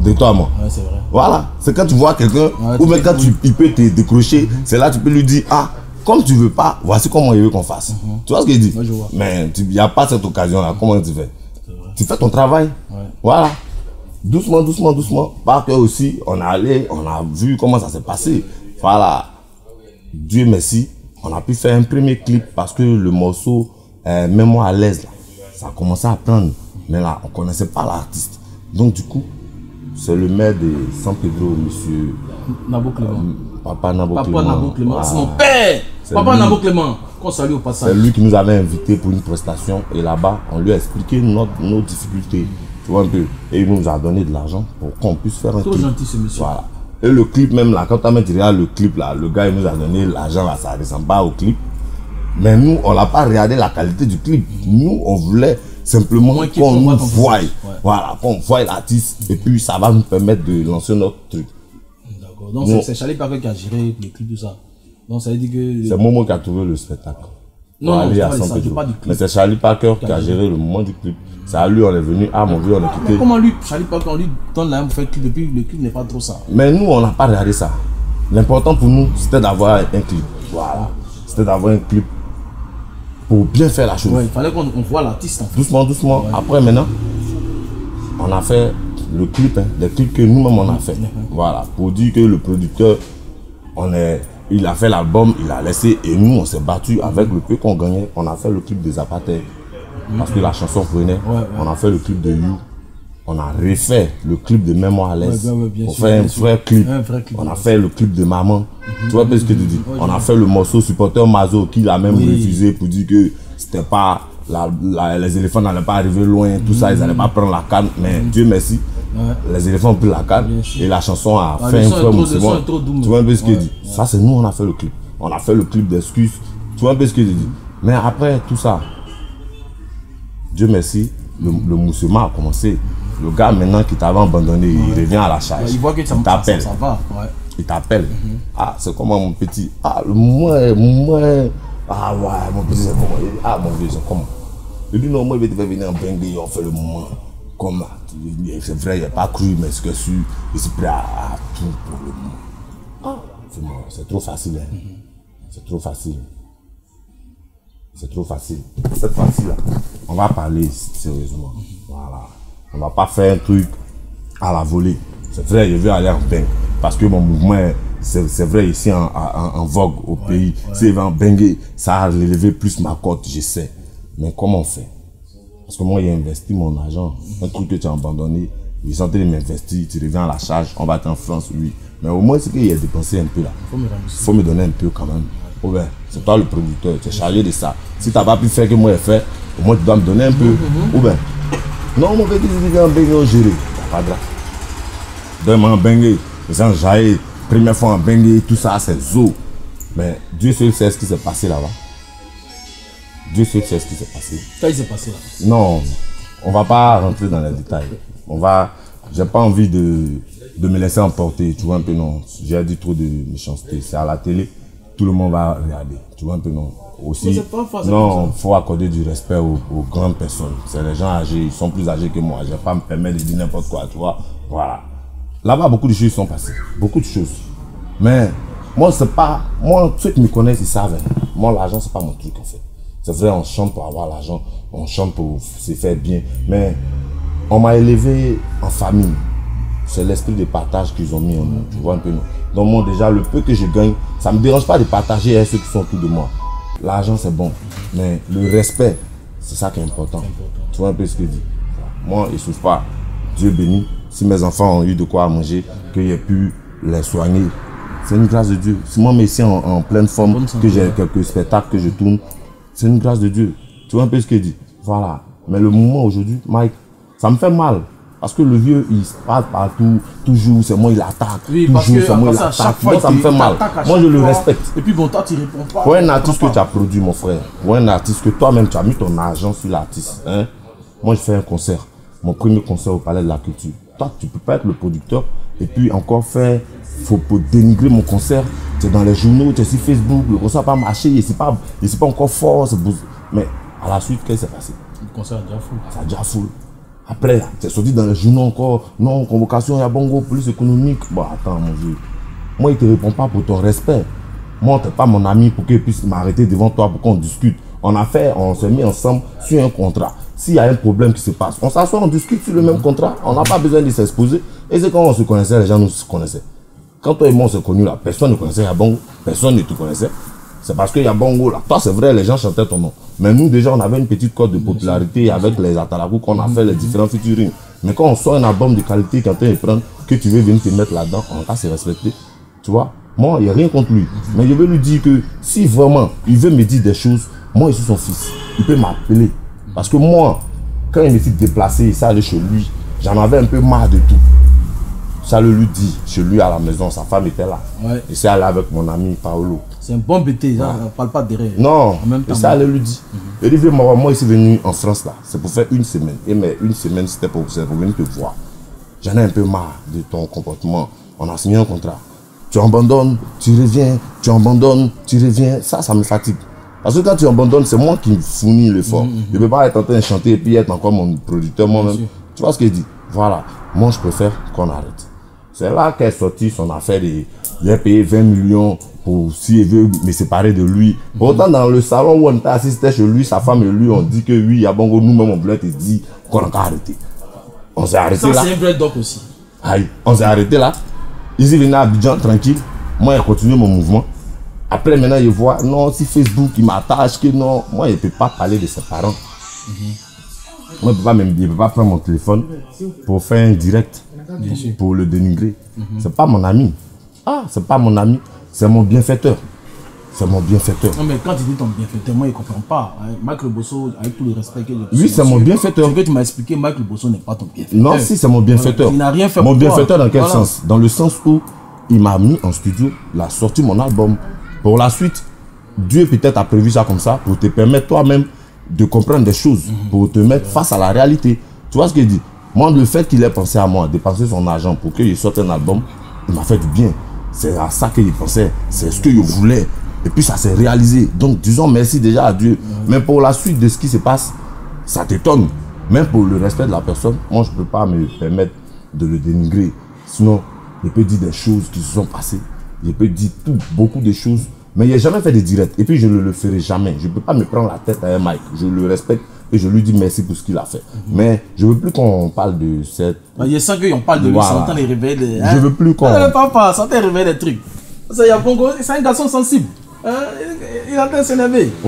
De toi à moi. Ouais, c'est vrai. Voilà, c'est quand tu vois quelqu'un, Ouais, ou même quand tu, il peut te décrocher, c'est là que tu peux lui dire, ah, comme tu veux pas, voici comment il veut qu'on fasse. Tu vois ce qu'il dit Ouais, je vois. Mais il n'y a pas cette occasion-là, comment tu fais? Tu fais ton travail. Voilà. Doucement, doucement, doucement. Parce que aussi, on est allé, on a vu comment ça s'est passé. Voilà. Dieu merci, on a pu faire un premier clip parce que le morceau, euh, Mets-moi à l'aise, ça a commencé à prendre. Mais là, on ne connaissait pas l'artiste. Donc, du coup, c'est le maire de San Pedro, monsieur Nabo Clément. Papa Nabo Papa Clément. Nabo Clément, Voilà. c'est mon père. C'est Papa lui. Nabo Clément, qu'on salue au C'est passage. lui qui nous avait invités pour une prestation et là-bas, on lui a expliqué notre, nos difficultés. Tu vois un peu. Et il nous a donné de l'argent pour qu'on puisse faire un Trop clip. gentil ce monsieur. Voilà. Et le clip même là, quand tu regardes le clip là, le gars il nous a donné l'argent là, ça ressemble pas au clip. Mais nous, on n'a pas regardé la qualité du clip. Nous, on voulait simplement qu'on nous voie. Ouais. Voilà, qu'on voie l'artiste. Et puis ça va nous permettre de lancer notre truc. D'accord. Donc, c'est- Charlie Parker qui a géré les clips, tout ça. Donc, ça veut dire que. C'est Momo qui a trouvé le spectacle. Non, non, aller à ça, parle du clip. Mais c'est Charlie Parker qui a géré le moment du clip. C'est à lui, on est venu. Ah mon vieux, on est quitté. Comment lui, Charlie Parker, on lui donne la main pour faire le clip depuis le clip n'est pas trop ça. Mais nous, on n'a pas regardé ça. L'important pour nous, c'était d'avoir un clip. Voilà. C'était d'avoir un clip pour bien faire la chose. Ouais, il fallait qu'on on voit l'artiste en fait. Doucement, doucement. Après, maintenant, on a fait le clip, hein, les clips que nous-mêmes on a fait. Voilà. Pour dire que le producteur, on est, il a fait l'album, il a laissé, et nous, on s'est battu avec le peu qu'on gagnait. On a fait le clip des Apartheid. Parce que la chanson prenait. On a fait le clip de You. On a refait le clip de Mémoire à l'aise. Ouais, ouais, ouais, bien on sûr, fait un vrai clip. Un vrai clip, on a fait le clip de Maman. Tu vois un peu ce que tu dis? On a fait le morceau Supporter Mazo qui l'a même Oui. refusé pour dire que c'était pas. la- la- les éléphants n'allaient pas arriver loin, tout ça, ils n'allaient pas prendre la canne. Mais Dieu merci, les éléphants ont pris la canne et la chanson a Ah, fait un vrai mouvement. Tu vois un peu ce qu'il ouais. dit Ça, c'est nous, on a fait le clip. On a fait le clip d'excuses. Tu vois un peu ce qu'il dit Mais après tout ça, Dieu merci, le, le a commencé. Le gars maintenant qui t'avait abandonné, il revient à la charge. Il voit que ça, il ça, ça, t'appelle. ça va. Ouais. Il t'appelle. Ah, c'est comment mon petit Ah, le moi, moi. Ah, ouais, mon petit, c'est comment Ah, mon vieux, c'est comment Il dit, non, moi, je vais te faire venir en Bengue, on fait le moment. Comme là. C'est vrai, il n'a pas cru, mais ce que je suis, je suis prêt à, tout pour le moment. Ah, c'est trop facile. hein. C'est trop facile. C'est trop facile. Cette fois-ci-là, on va parler sérieusement. Voilà. On va pas faire un truc à la volée. C'est vrai, je veux aller en bain. Parce que mon mouvement, est- c'est vrai, ici en, en, en vogue au pays. Si je vais en banger, ça a élevé plus ma cote, je sais. Mais comment on fait? Parce que moi, j'ai investi mon argent. Un truc que tu as abandonné, j'ai tenté de m'investir, tu reviens à la charge, on va être en France, oui. Mais au moins, c'est qu'il a dépensé un peu là. Il faut me donner un peu quand même. Oh ben, c'est toi le producteur, tu es chargé de ça. Si tu n'as pas pu faire que moi j'ai fait, au moins tu dois me donner un peu. Ou ben, non, mon petit, tu viens en banger au géré. T'as pas de grâce. Donne-moi en banger. Les gens jaillent, première fois en banger, tout ça, c'est zo. Mais Dieu seul sait ce qui s'est passé là-bas. Dieu seul sait ce qui s'est passé. Qu'est-ce qui s'est passé là? Non, on va pas rentrer dans les détails. On va. J'ai pas envie de, de me laisser emporter, tu vois un peu non. J'ai dit trop de méchanceté. C'est à la télé, tout le monde va regarder, tu vois un peu non. Mais Aussi, c'est pas facile non, faut accorder du respect aux, aux grandes personnes. C'est les gens âgés, ils sont plus âgés que moi. Je vais pas me permettre de dire n'importe quoi, tu vois. Voilà. Là-bas, beaucoup de choses sont passées. Beaucoup de choses. Mais moi, c'est pas. Moi, ceux qui me connaissent, ils savent. hein. Moi, l'argent, c'est pas mon truc, en fait. C'est vrai, on chante pour avoir l'argent. On chante pour se faire bien. Mais on m'a élevé en famille. C'est l'esprit de partage qu'ils ont mis en nous. Tu vois un peu, non? Donc, moi, déjà, le peu que je gagne, ça me dérange pas de partager avec ceux qui sont autour de moi. L'argent, c'est bon. Mais le respect, c'est ça qui est important. Tu vois un peu ce que je dis? Moi, ils ne souffrent pas. Dieu béni. Si mes enfants ont eu de quoi manger, que j'ai pu les soigner, c'est une grâce de Dieu. Si moi, ici en, en pleine forme, que j'ai quelques spectacles que je tourne, c'est une grâce de Dieu. Tu vois un peu ce qu'il dit Voilà. Mais le moment aujourd'hui, Mike, ça me fait mal. Parce que le vieux, il se parle partout, toujours, c'est moi, il attaque. Oui, toujours, c'est moi, il attaque. Moi, ça il me fait mal. Moi, je le respecte. Et puis bon, toi, tu réponds pas. Pour un artiste que tu as produit, mon frère, pour un artiste que toi-même tu as mis ton argent sur l'artiste, hein, moi je fais un concert, mon premier concert au Palais de la Culture. Toi, tu peux pas être le producteur et puis encore faire, faut pour dénigrer mon concert. Tu es dans les journaux, tu es sur Facebook, le concert n'a pas marché, et c'est pas, pas encore fort, mais à la suite, qu'est-ce qui s'est passé? Pas. Le concert est déjà fou. Ça a déjà full. Après, tu es sorti dans les journaux encore, non, convocation, il y a bongo, police économique. Bon, attends, mon vieux. Moi, il te répond pas pour ton respect. Moi, t'es pas mon ami pour qu'il puisse m'arrêter devant toi pour qu'on discute. On a fait, on s'est mis ensemble sur un contrat. S'il y a un problème qui se passe, on s'assoit, on discute sur le même contrat. On n'a pas besoin de s'exposer. Et c'est quand on se connaissait, les gens nous connaissaient. Quand toi et moi on s'est connus là, personne ne connaissait Yabongo, personne ne te connaissait. C'est parce que Yabongo là, toi c'est vrai, les gens chantaient ton nom. Mais nous déjà on avait une petite cote de popularité avec les Atalakou qu'on a fait les différents featuring. Mais quand on sort un album de qualité, quand tu prendre, que tu veux venir te mettre là-dedans, on va se respecter. Tu vois? Moi, il n'y a rien contre lui. Mais je veux lui dire que si vraiment il veut me dire des choses, moi je suis son fils. Il peut m'appeler. Parce que moi, quand il me dit déplacer ça aller chez lui, j'en avais un peu marre de tout. Ça le lui dit chez lui à la maison, sa femme était là. Ouais. Et c'est allé avec mon ami Paolo. C'est un bon BT, ça, on parle pas derrière. Non, En même temps. ça allait lui dire. Il dit, viens, moi, moi, je suis venu en France là, c'est pour faire une semaine. Et mais une semaine, c'était pour, c'est pour venir te voir. J'en ai un peu marre de ton comportement. On a signé un contrat. Tu abandonnes, tu reviens, tu abandonnes, tu reviens. Ça, ça me fatigue. Parce que quand tu abandonnes, c'est moi qui fournis l'effort. Je ne peux pas être en train de chanter et puis être encore mon producteur moi-même. Tu vois ce qu'il dit Voilà, moi je préfère qu'on arrête. C'est là qu'est sorti son affaire. de- Il a payé 20 millions pour s'il veut me séparer de lui. Pourtant, dans le salon où on était assis, c'était chez lui, sa femme et lui ont dit que oui, à Bongo, nous-mêmes, on voulait te dire qu'on a qu'à arrêter. On s'est arrêté Ça, là. c'est un vrai doc aussi. Aïe, on s'est arrêté là. Ils venaient à Abidjan tranquille. Moi, j'ai continué mon mouvement. Après, maintenant, je vois, non, si Facebook, il m'attache, que non. Moi, je ne peux pas parler de ses parents. Moi, je ne peux pas même, je peux pas prendre mon téléphone pour faire un direct, pour le dénigrer. C'est pas mon ami. Ah, c'est pas mon ami, c'est mon bienfaiteur. C'est mon bienfaiteur. Non, mais quand tu dis ton bienfaiteur, moi, il ne comprend pas. hein. Mike Bosso, avec tout le respect que je Oui, c'est mon bienfaiteur. Ce que tu m'as expliqué, Mike Bosso n'est pas ton bienfaiteur. Non, si, c'est mon bienfaiteur. Il n'a rien fait Mon pour toi. bienfaiteur dans quel Voilà. sens? Dans le sens où il m'a mis en studio, il a sorti mon album. Pour la suite, Dieu peut-être a prévu ça comme ça pour te permettre toi-même de comprendre des choses, Mhm. pour te mettre face à la réalité. Tu vois ce qu'il dit Moi, le fait qu'il ait pensé à moi, dépenser son argent pour qu'il sorte un album, il m'a fait du bien. C'est à ça qu'il pensait, c'est ce que je voulais. Et puis ça s'est réalisé. Donc disons merci déjà à Dieu. Mais pour la suite de ce qui se passe, ça t'étonne. Même pour le respect de la personne, moi je ne peux pas me permettre de le dénigrer. Sinon, je peux dire des choses qui se sont passées. Je peux dire tout, beaucoup de choses. Mais il n'a jamais fait de direct. Et puis je ne le ferai jamais. Je ne peux pas me prendre la tête à un Mike. Je le respecte et je lui dis merci pour ce qu'il a fait. Mais je ne veux plus qu'on parle de cette. Il y a ça qu'on parle de lui, Voilà. ça entend les réveils. De, Je veux plus qu'on- Ah, le papa, ça entend réveiller des trucs. A c'est un garçon sensible. Hein, il, il de s'énerver.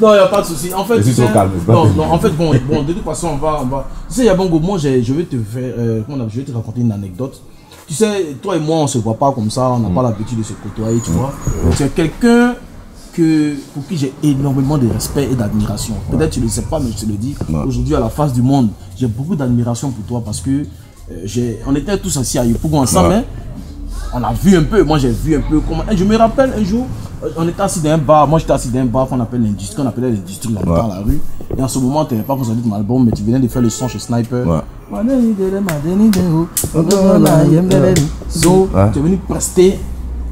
Non, il n'y a pas de souci. En fait, tu sais- calme, pas non, non, en fait, bon, bon, de toute façon, on va. On va... Tu sais, Yabongo, moi, je vais te faire. euh, je vais te raconter une anecdote. Tu sais, toi et moi, on se voit pas comme ça, on n'a Mm. pas l'habitude de se côtoyer, tu vois. Tu es quelqu'un que, pour qui j'ai énormément de respect et d'admiration. Peut-être tu ne le sais pas, mais je te le dis. Aujourd'hui, à la face du monde, j'ai beaucoup d'admiration pour toi parce que euh, on était tous assis à Yopougon ensemble, hein on a vu un peu, moi j'ai vu un peu comment. Et je me rappelle un jour, on était assis dans un bar, moi j'étais assis dans un bar qu'on appelle l'industrie, qu'on appelait l'industrie là dans la rue. Et en ce moment, tu n'avais pas consommé ton album, mais tu venais de faire le son chez Sniper. So, tu es venu prester.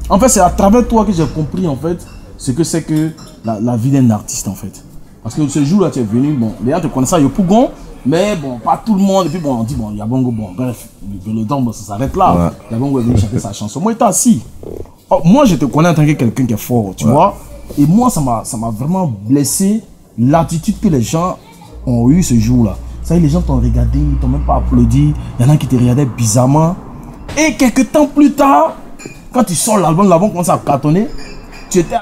En fait, c'est à travers toi que j'ai compris en fait ce que c'est que la, la vie d'un artiste en fait. Parce que ce jour-là, tu es venu, bon, les gens te connaissaient à Yopougon, mais bon, pas tout le monde. Et puis bon, on dit, bon, Yabongo, bon, bref, le vélodrome, bon, ça s'arrête là. Ouais. Yabongo est venu chanter sa chanson. Moi, j'étais assis. Oh, moi, je te connais en tant que quelqu'un qui est fort, tu vois. Et moi, ça m'a vraiment blessé l'attitude que les gens ont eu ce jour-là. Ça y est, les gens t'ont regardé, ils t'ont même pas applaudi. Il y en a qui te regardaient bizarrement. Et quelques temps plus tard, quand tu sors l'album, l'album commence à cartonner, tu étais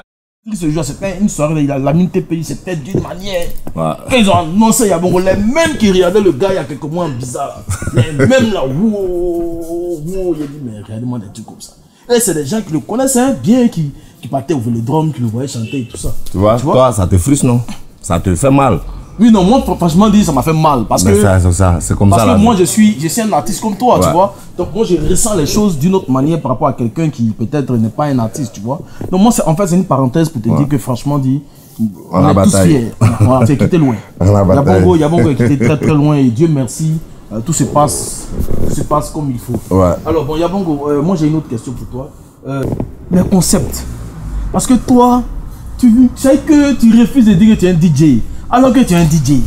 à ce jour, c'était une soirée, la, la mine TPI, c'était d'une manière. Ouais. Quand ils ont annoncé Yabongo, les mêmes qui regardaient le gars il y a quelques mois bizarre, les mêmes là, wow, wow, il a dit, mais regardez-moi des trucs comme ça. Et c'est des gens qui le connaissaient bien, qui, qui partaient au vélodrome, qui le voyaient chanter et tout ça. Tu vois, toi, ça te frustre, non? Ça te fait mal. Oui, non, moi, franchement dit, ça m'a fait mal. Parce Mais que, c'est ça, c'est comme parce ça. que la moi, je suis, je suis un artiste comme toi, tu vois. Donc, moi, je ressens les choses d'une autre manière par rapport à quelqu'un qui, peut-être, n'est pas un artiste, tu vois. Donc, moi, c'est, en fait, c'est une parenthèse pour te dire que, franchement dit, on, la est tous fiers. Voilà, c'est quitté loin. On. Yabongo, Yabongo est quitté très, très loin. Et Dieu merci, euh, tout se passe, tout se passe comme il faut. Ouais. Alors, bon, Yabongo, euh, moi, j'ai une autre question pour toi. Euh, les concepts. Parce que toi, tu sais que tu refuses de dire que tu es un DJ, alors que tu es un DJ.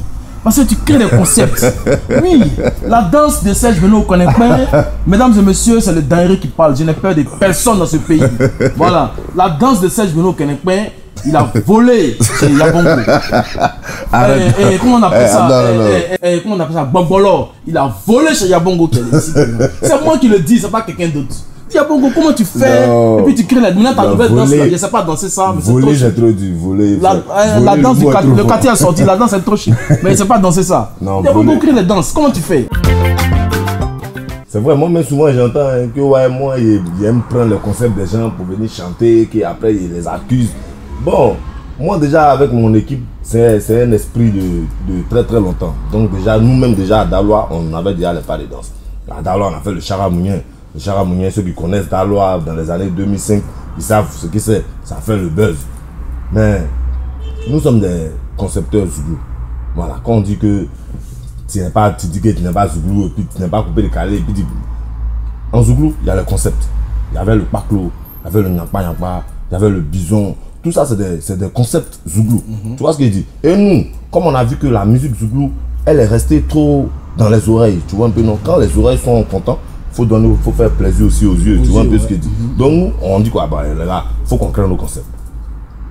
Parce que tu crées des concepts. Oui, la danse de Serge Benoît connaît pas. Mesdames et messieurs, c'est le dingue qui parle. Je n'ai peur de personne dans ce pays. Voilà. La danse de Serge Benoît pas. Il a volé chez Yabongo. Arrête. Comment on appelle ça? non, non, non. Comment on appelle ça? Bambolo. Il a volé chez Yabongo. ici. C'est moi qui le dis, c'est pas quelqu'un d'autre. Yabongo, comment tu fais Non. Et puis tu crées la, maintenant ta nouvelle danse. Je sais pas danser ça, mais Voler, j'ai trop dit. Voler. La, euh, Voler, la danse du quartier, le quartier a sorti, la danse est trop chic. Mais c'est pas danser ça. Voler. crée les danses. Comment tu fais? C'est vrai, moi, même souvent, j'entends hein, que ouais, moi, il, il aime prendre le concept des gens pour venir chanter, qu'après, il les accuse. Bon, moi, déjà, avec mon équipe, c'est c'est un esprit de, de très très longtemps. Donc, déjà, nous-mêmes, déjà, à Dalois, on avait déjà les pas de danse. À Dalois, on a fait le charamounien. Le charamounien, ceux qui connaissent Dalois dans les années 2005, ils savent ce que c'est. Ça fait le buzz. Mais nous sommes des concepteurs Zulu. Voilà, quand on dit que tu n'es pas, tu dis que tu n'es pas Zouglou et puis tu n'es pas coupé de calé et puis tu... En Zouglou, il y a le concept. Il y avait le Paklo, il y avait le Nyakpa Nyakpa, il y avait le Bison. Tout ça, c'est des, des concepts Zouglou. Tu vois ce que je dis Et nous, comme on a vu que la musique Zouglou, elle est restée trop dans les oreilles. Tu vois un peu, non? Quand les oreilles sont contentes, faut donner, faut faire plaisir aussi aux yeux. tu vois un peu ce que je dis Donc on dit quoi? Bah gars, faut qu'on crée nos concepts.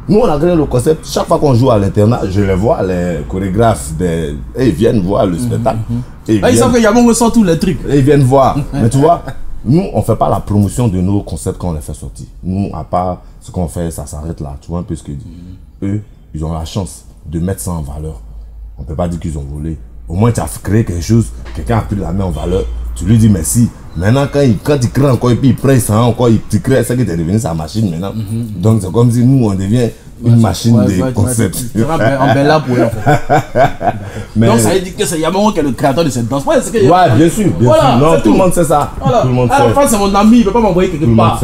Nous, on a créé le concept. Chaque fois qu'on joue à l'internat, je les vois, les chorégraphes, des... et ils viennent voir le spectacle. Et ils Ah, Ils viennent- savent que sort tous les trucs. et ils viennent voir. Mais tu vois, nous, on fait pas la promotion de nos concepts quand on les fait sortir. Nous, à part ce qu'on fait, ça s'arrête là. Tu vois un peu ce que je dis. Eux, ils ont la chance de mettre ça en valeur. On peut pas dire qu'ils ont volé. Au moins, tu as créé quelque chose, quelqu'un a pris la main en valeur. Tu lui dis merci. Maintenant, quand il, quand il crée encore et puis il prend ça encore, il tu crées, c'est que tu es devenu sa machine maintenant. Donc, c'est comme si nous, on devient une machine Ouais, de ouais, concepts. Tu seras en pour. Mais- Donc ça veut dire que c'est Yabongo qui est le créateur de cette danse. Ouais, que bien sûr, bien Voilà, sûr. Non, tout le monde sait ça. Voilà. Tout le monde à la sait. fin, c'est mon ami, il peut pas m'envoyer quelque part.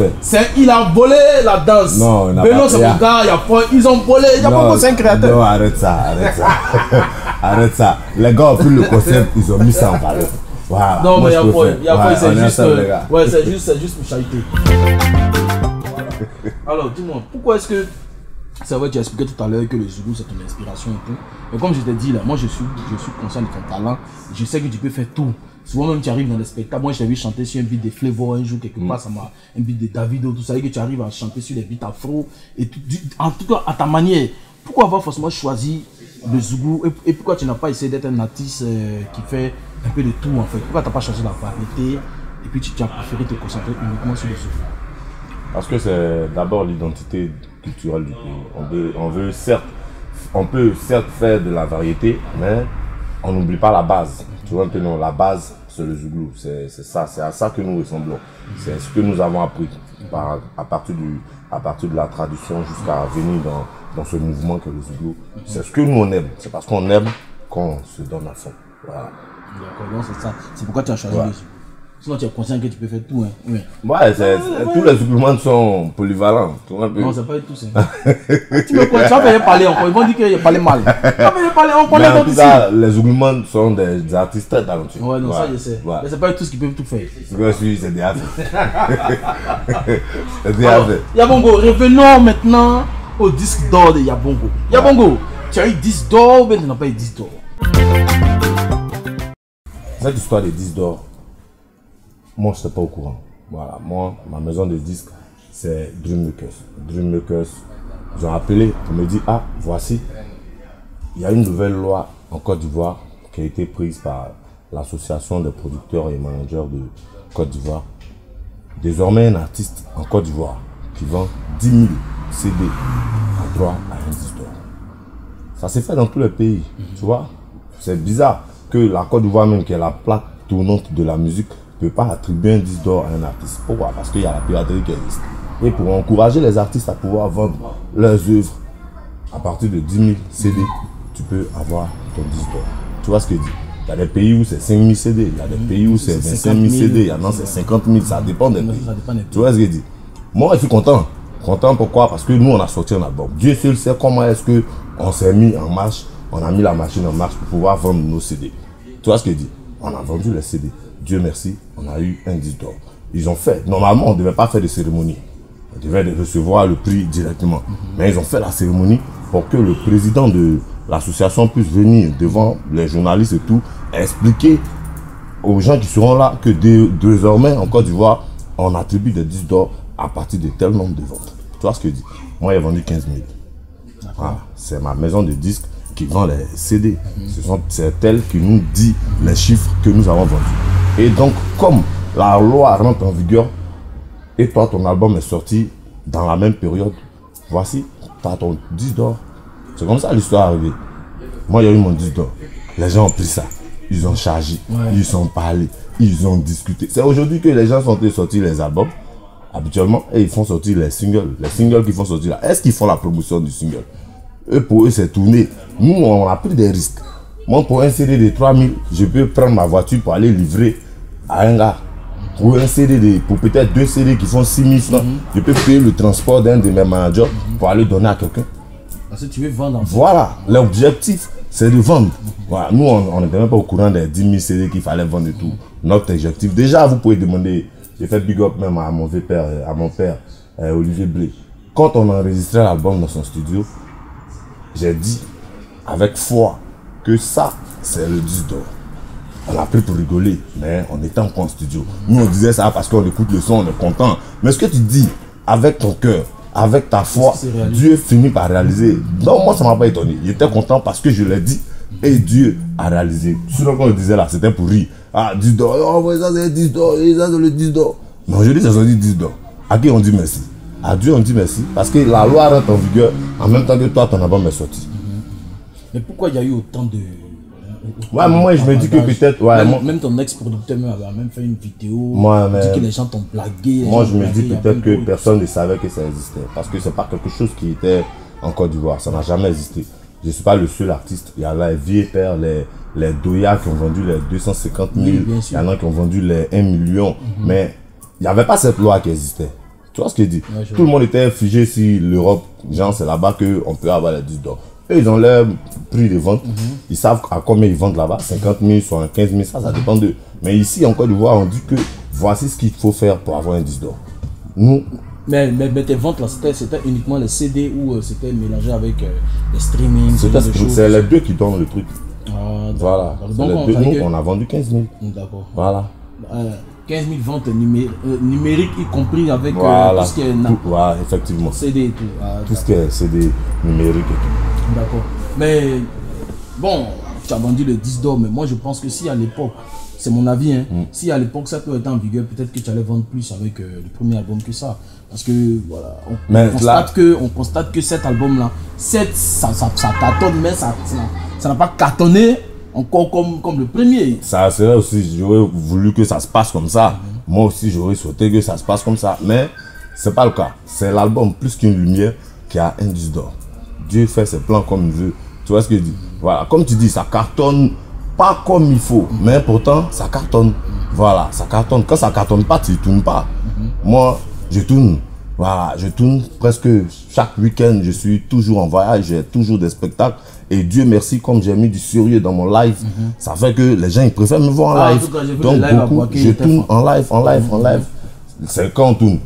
Il a volé la danse. Non, il pas- c'est il a- mon gars, il a pas- ils ont volé. Yabongo, c'est un créateur. Non, arrête ça, arrête ça. arrête ça. Les gars ont pris le concept, ils ont mis ça en valeur. Voilà. Non, Moi, mais il y a je pas, préfère. il y a Ouais, pas, on c'est est juste, euh, ouais, c'est juste, c'est juste pour charité. Alors, dis-moi, pourquoi est-ce que, c'est vrai, tu as expliqué tout à l'heure que le Zoulou c'est ton inspiration et tout? Mais comme je t'ai dit là, moi je suis, je suis conscient de ton talent. Je sais que tu peux faire tout. Souvent même tu arrives dans les spectacles. Moi je t'ai vu chanter sur un beat de Flavor un jour quelque Mm. part, ça m'a un beat de Davido, tout ça, et que tu arrives à chanter sur les beats afro et tout, en tout cas à ta manière. Pourquoi avoir forcément choisi le Zougou? Et, et pourquoi tu n'as pas essayé d'être un artiste euh, qui fait un peu de tout en fait Pourquoi tu n'as pas choisi la variété et puis tu, tu as préféré te concentrer uniquement sur le Zougou Parce que c'est d'abord l'identité culturelle du pays. On on veut certes, on peut certes faire de la variété, mais on n'oublie pas la base. Tu vois un peu, non, la base, c'est le Zouglou. C'est ça, c'est à ça que nous ressemblons. C'est ce que nous avons appris à, partir du, à partir de la tradition jusqu'à venir dans, dans ce mouvement que le Zouglou. C'est ce que nous on aime. C'est parce qu'on aime qu'on se donne à fond. Voilà. D'accord, donc c'est ça. C'est pourquoi tu as choisi Ouais. Sinon tu es conscient que tu peux faire tout. Hein. Oui. Ouais, tous les Zouglouman sont polyvalents. Non, c'est pas tout ça. tu me connais, tu vas venir parler encore. Ils vont dire qu'il a parlé mal. Tu vas venir parler, on Mais connaît en d'autres tout ici. cas, les Zouglouman sont des, des artistes talentueux. Ouais, non, ça je sais. Ouais. Mais c'est pas tous qui peuvent tout faire. Que je suis, c'est des affaires. c'est des Alors, affaires. Yabongo, revenons maintenant au disque d'or de Yabongo. Yabongo, tu as eu 10 d'or ou bien tu n'as pas eu 10 d'or? Cette histoire des disques d'or, moi, je n'étais pas au courant. Voilà, moi, ma maison de disques, c'est Dreammakers. Dreammakers, ils ont appelé pour me dire Ah, voici, il y a une nouvelle loi en Côte d'Ivoire qui a été prise par l'association des producteurs et managers de Côte d'Ivoire. Désormais, un artiste en Côte d'Ivoire qui vend 10 000 CD a droit à un disque d'or. Ça s'est fait dans tous les pays, tu vois. C'est bizarre que la Côte d'Ivoire même, qui est la plaque tournante de la musique, ne peut pas attribuer un disque d'or à un artiste. Pourquoi? Parce qu'il y a la piraterie qui existe. Et pour encourager les artistes à pouvoir vendre leurs œuvres à partir de 10 000 CD, tu peux avoir ton disque d'or. Tu vois ce que je dis Il y a des pays où c'est 5 000 CD, il y a des pays où c'est 25 000 CD, il y en a c'est 50 000, ça dépend des pays. Tu vois ce que je dis Moi, je suis content. Content pourquoi? Parce que nous, on a sorti un album. Dieu seul sait comment est-ce que on s'est mis en marche, on a mis la machine en marche pour pouvoir vendre nos CD. Tu vois ce que je dis? On a vendu les CD. Dieu merci, on a eu un disque d'or. Ils ont fait. Normalement, on ne devait pas faire de cérémonie. On devait recevoir le prix directement. Mais ils ont fait la cérémonie pour que le président de l'association puisse venir devant les journalistes et tout, expliquer aux gens qui seront là que dé- désormais, en Côte d'Ivoire, on attribue des disques d'or à partir de tel nombre de ventes. Tu vois ce que je Moi, j'ai vendu 15 000. Voilà. C'est ma maison de disques qui vend les CD. Sont- C'est elle qui nous dit les chiffres que nous avons vendus. Et donc, comme la loi rentre en vigueur, et toi, ton album est sorti dans la même période, voici, tu as ton 10 d'or. C'est comme ça l'histoire est arrivée. Moi, il y a eu mon 10 d'or. Les gens ont pris ça. Ils ont chargé. Ils sont parlé. Ils ont discuté. C'est aujourd'hui que les gens sont sortir les albums, habituellement, et ils font sortir les singles. Les singles qu'ils font sortir là. Est-ce qu'ils font la promotion du single? Eux, pour eux, c'est tourné. Nous, on a pris des risques. Moi, pour un CD de 3000, je peux prendre ma voiture pour aller livrer à un gars. Pour un CD, de, pour peut-être deux CD qui font 6000 francs, je peux payer le transport d'un de mes managers pour aller donner à quelqu'un. Parce que tu veux vendre en fait. Voilà, l'objectif, c'est de vendre. Voilà, nous, on n'était même pas au courant des 10 000 CD qu'il fallait vendre et tout. Notre objectif, déjà, vous pouvez demander, j'ai fait big up même à mon père, à mon père, euh, Olivier Blé. Quand on a enregistré l'album dans son studio, j'ai dit avec foi que ça, c'est le 10 d'or. On a pris pour rigoler, mais on était encore en studio. Nous, on disait ça parce qu'on écoute le son, on est content. Mais ce que tu dis avec ton cœur, avec ta foi, c'est Dieu finit par réaliser. Donc, moi, ça m'a pas étonné. J'étais content parce que je l'ai dit et Dieu a réalisé. Sinon, quand on disait là, c'était pour rire. Ah, 10 d'or, oh, ça c'est 10 d'or, ça c'est le 10 d'or. Mais aujourd'hui, ça se dit 10 d'or. À qui on dit merci? À Dieu, on dit merci parce que la loi rentre en vigueur en même temps que toi, ton album est sorti. Mais pourquoi il y a eu autant de. Ouais, moi, je me dis que peut-être. Ouais, même, moi- même ton ex-producteur même avait même fait une vidéo. Moi, mais- dit que les gens t'ont blagué. Moi, je me dis peut-être que personne ne savait que ça existait. Parce que c'est pas quelque chose qui était en Côte d'Ivoire. Ça n'a jamais existé. Je ne suis pas le seul artiste. Il y a les vieux pères, les, les Doya qui ont vendu les 250 000. Oui, il y en a qui ont vendu les 1 million. Mais il n'y avait pas cette loi qui existait. Tu vois ce que je dis? Ouais, je Tout le monde était figé sur l'Europe. Genre, c'est là-bas qu'on peut avoir les 10 d'or. Eux, ils ont leur prix de vente. Ils savent à combien ils vendent là-bas. 50 000, 75 000, ça, ça dépend d'eux. Mais ici, en Côte d'Ivoire, on dit que voici ce qu'il faut faire pour avoir un 10 d'or. Nous, Mais, mais, mais tes ventes là, c'était uniquement les CD ou euh, c'était mélangé avec euh, les streamings ce C'est les deux qui donnent le truc. Ah. Voilà. Donc, on, Nous, on a vendu 15 000. que- D'accord. Voilà. Euh, 15 000 ventes euh, numériques, y compris avec euh, Voilà. tout ce qui est Tout- voilà, effectivement. CD et tout. Ah, Tout ce qui est CD numérique et tout. D'accord. Mais bon, tu as vendu le 10 d'or, mais moi je pense que si à l'époque, c'est mon avis, hein, Mm. si à l'époque ça peut être en vigueur, peut-être que tu allais vendre plus avec euh, le premier album que ça. Parce que voilà, on, Mais constate, que, on constate que cet album-là, ça, ça, ça cartonne, mais ça ça n'a- ça n'a pas cartonné encore comme, comme le premier. Ça serait aussi, j'aurais voulu que ça se passe comme ça. Moi aussi, j'aurais souhaité que ça se passe comme ça. Mais c'est pas le cas. C'est l'album plus qu'une lumière qui a un disque d'or. Dieu fait ses plans comme il veut. Tu vois ce que je dis? Voilà. Comme tu dis, ça cartonne pas comme il faut. Mais pourtant, ça cartonne. Voilà, ça cartonne. Quand ça cartonne pas, tu ne tournes pas. Moi, je tourne. Voilà, je tourne presque chaque week-end. Je suis toujours en voyage. J'ai toujours des spectacles. Et Dieu merci, comme j'ai mis du sérieux dans mon live, ça fait que les gens ils préfèrent me voir en Ah, en live. cas, vu Donc live beaucoup, Boaké, je tourne en live, en live, en live. C'est quand on tourne.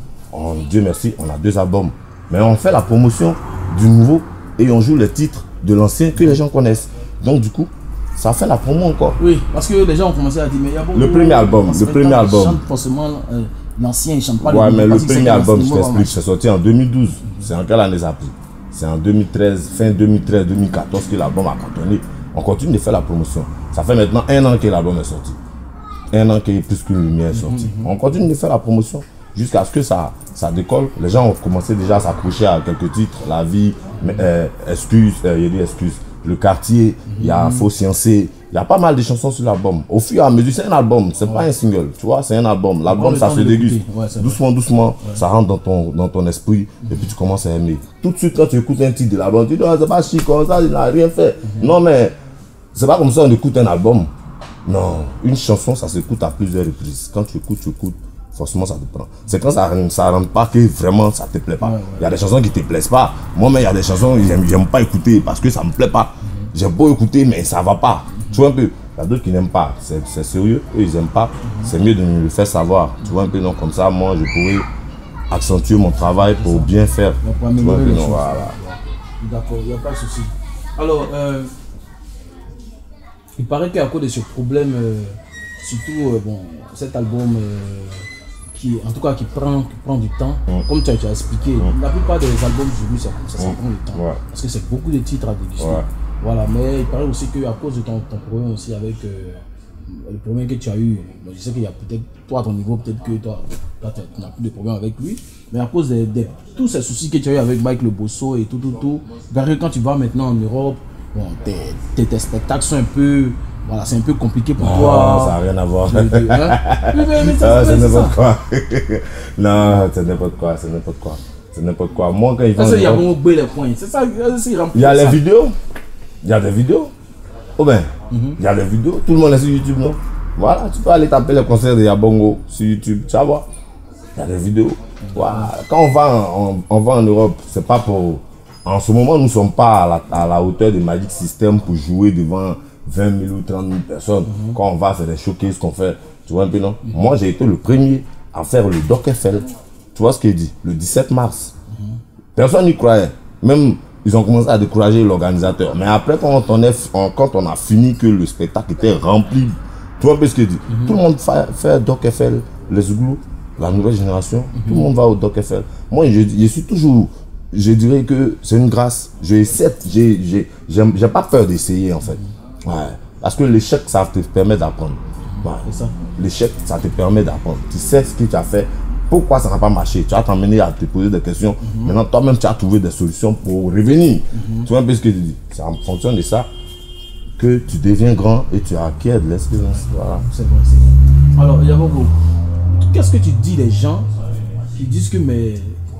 Dieu merci, on a deux albums. Mais on fait la promotion du nouveau et on joue les titres de l'ancien que les gens connaissent. Donc du coup, ça fait la promo encore. Oui, parce que les gens ont commencé à dire, mais il y a beaucoup Le premier album, parce le premier album. forcément euh, l'ancien, ils chantent pas Ouais, le mais le premier album, je t'explique, c'est sorti en 2012. C'est en quelle année ça a pris? C'est en 2013, fin 2013, 2014 que l'album a cartonné. On continue de faire la promotion. Ça fait maintenant un an que l'album est sorti. Un an que plus qu'une lumière est sortie. On continue de faire la promotion jusqu'à ce que ça, ça décolle. Les gens ont commencé déjà à s'accrocher à quelques titres. La vie, mais, euh, excuse, euh, il y a des excuses. Le quartier, il y a Faux Sciencé. Il y a pas mal de chansons sur l'album. Au fur et à mesure, c'est un album, c'est pas un single. Tu vois, c'est un album. L'album, ça se déguste. Ouais, doucement, doucement, ça rentre dans ton, dans ton esprit et puis tu commences à aimer. Tout de suite, quand tu écoutes un titre de l'album, tu dis, ah, c'est pas chic, comme ça, il n'a rien fait. Mhm. Non, mais C'est pas comme ça on écoute un album. Non, une chanson, ça s'écoute à plusieurs reprises. Quand tu écoutes, tu écoutes, forcément ça te prend. C'est quand ça ça rentre pas que vraiment ça te plaît pas. Il y a des chansons qui te plaisent pas. Moi-même, il y a des chansons que j'aime, pas écouter parce que ça me plaît pas. J'aime pas écouter, mais ça va pas. Tu vois un peu Il y a d'autres qui n'aiment pas. C'est, sérieux, eux ils aiment pas. C'est mieux de me le faire savoir. Tu vois un peu, non, comme ça, moi je pourrais accentuer mon travail pour bien faire. Tu vois un peu, non, voilà. D'accord, il n'y a pas de souci. Alors, euh, il paraît qu'à cause de ce problème, euh, surtout euh, bon, cet album qui, en tout cas, qui prend, qui prend du temps, Mm. comme tu as, tu as expliqué, la plupart des albums Zulu, ça, ça, ça Mm. prend du temps. Ouais. Parce que c'est beaucoup de titres à déguster. Ouais. Voilà, mais il paraît aussi qu'à cause de ton, ton problème aussi avec euh, le problème que tu as eu, je sais qu'il y a peut-être, toi à ton niveau, peut-être que toi, toi tu n'as plus de problème avec lui, mais à cause de, de tous ces soucis que tu as eu avec Mike Le Bosso et tout, tout, tout, quand tu vas maintenant en Europe, bon, tes, tes, tes spectacles sont un peu, voilà, c'est un peu compliqué pour Ah, toi. ça n'a rien à voir. hein? Oui, mais- mais c'est- Ah, n'importe quoi. non, c'est n'importe quoi, c'est n'importe quoi. C'est n'importe quoi. Moi, quand ils vont. Qu'il y a les points. C'est ça. Il y a les vidéos. Il y a des vidéos. Oh ben, il y a les vidéos. Tout le monde est sur YouTube, non? Voilà, tu peux aller taper les concerts de Yabongo sur YouTube, tu vas voir. Il y a des vidéos. Voilà. Quand on va en, on, on va en Europe, c'est pas pour. En ce moment, nous ne sommes pas à la, à la hauteur de Magic System pour jouer devant 20 000 ou 30 000 personnes. Quand on va, c'est des showcases qu'on fait. Tu vois un peu, non? Moi, j'ai été le premier à faire le Doc Eiffel. Tu vois ce qu'il dit? Le 17 mars. Personne n'y croyait. Même, ils ont commencé à décourager l'organisateur. Mais après, quand on, est, on- quand on a fini que le spectacle était rempli, tu vois un peu ce qu'il dit Tout le monde fait, fait Doc les Zouglous, la nouvelle génération, tout le monde va au Doc Eiffel. Moi, je, je suis toujours, je dirais que c'est une grâce. Je essaie, j'ai, pas peur d'essayer, en fait. Ouais. Parce que l'échec, ça te permet d'apprendre. Ouais. C'est ça. L'échec, ça te permet d'apprendre. Tu sais ce que tu as fait, pourquoi ça n'a pas marché? Tu vas t'emmener à te poser des questions. Maintenant, toi-même, tu as trouvé des solutions pour revenir. Tu vois un peu ce que je dis. C'est en fonction de ça que tu deviens grand et tu acquiers de l'expérience. Voilà. C'est vrai, c'est vrai. Alors, Yabogo, qu'est-ce que tu dis des gens qui disent que, mais.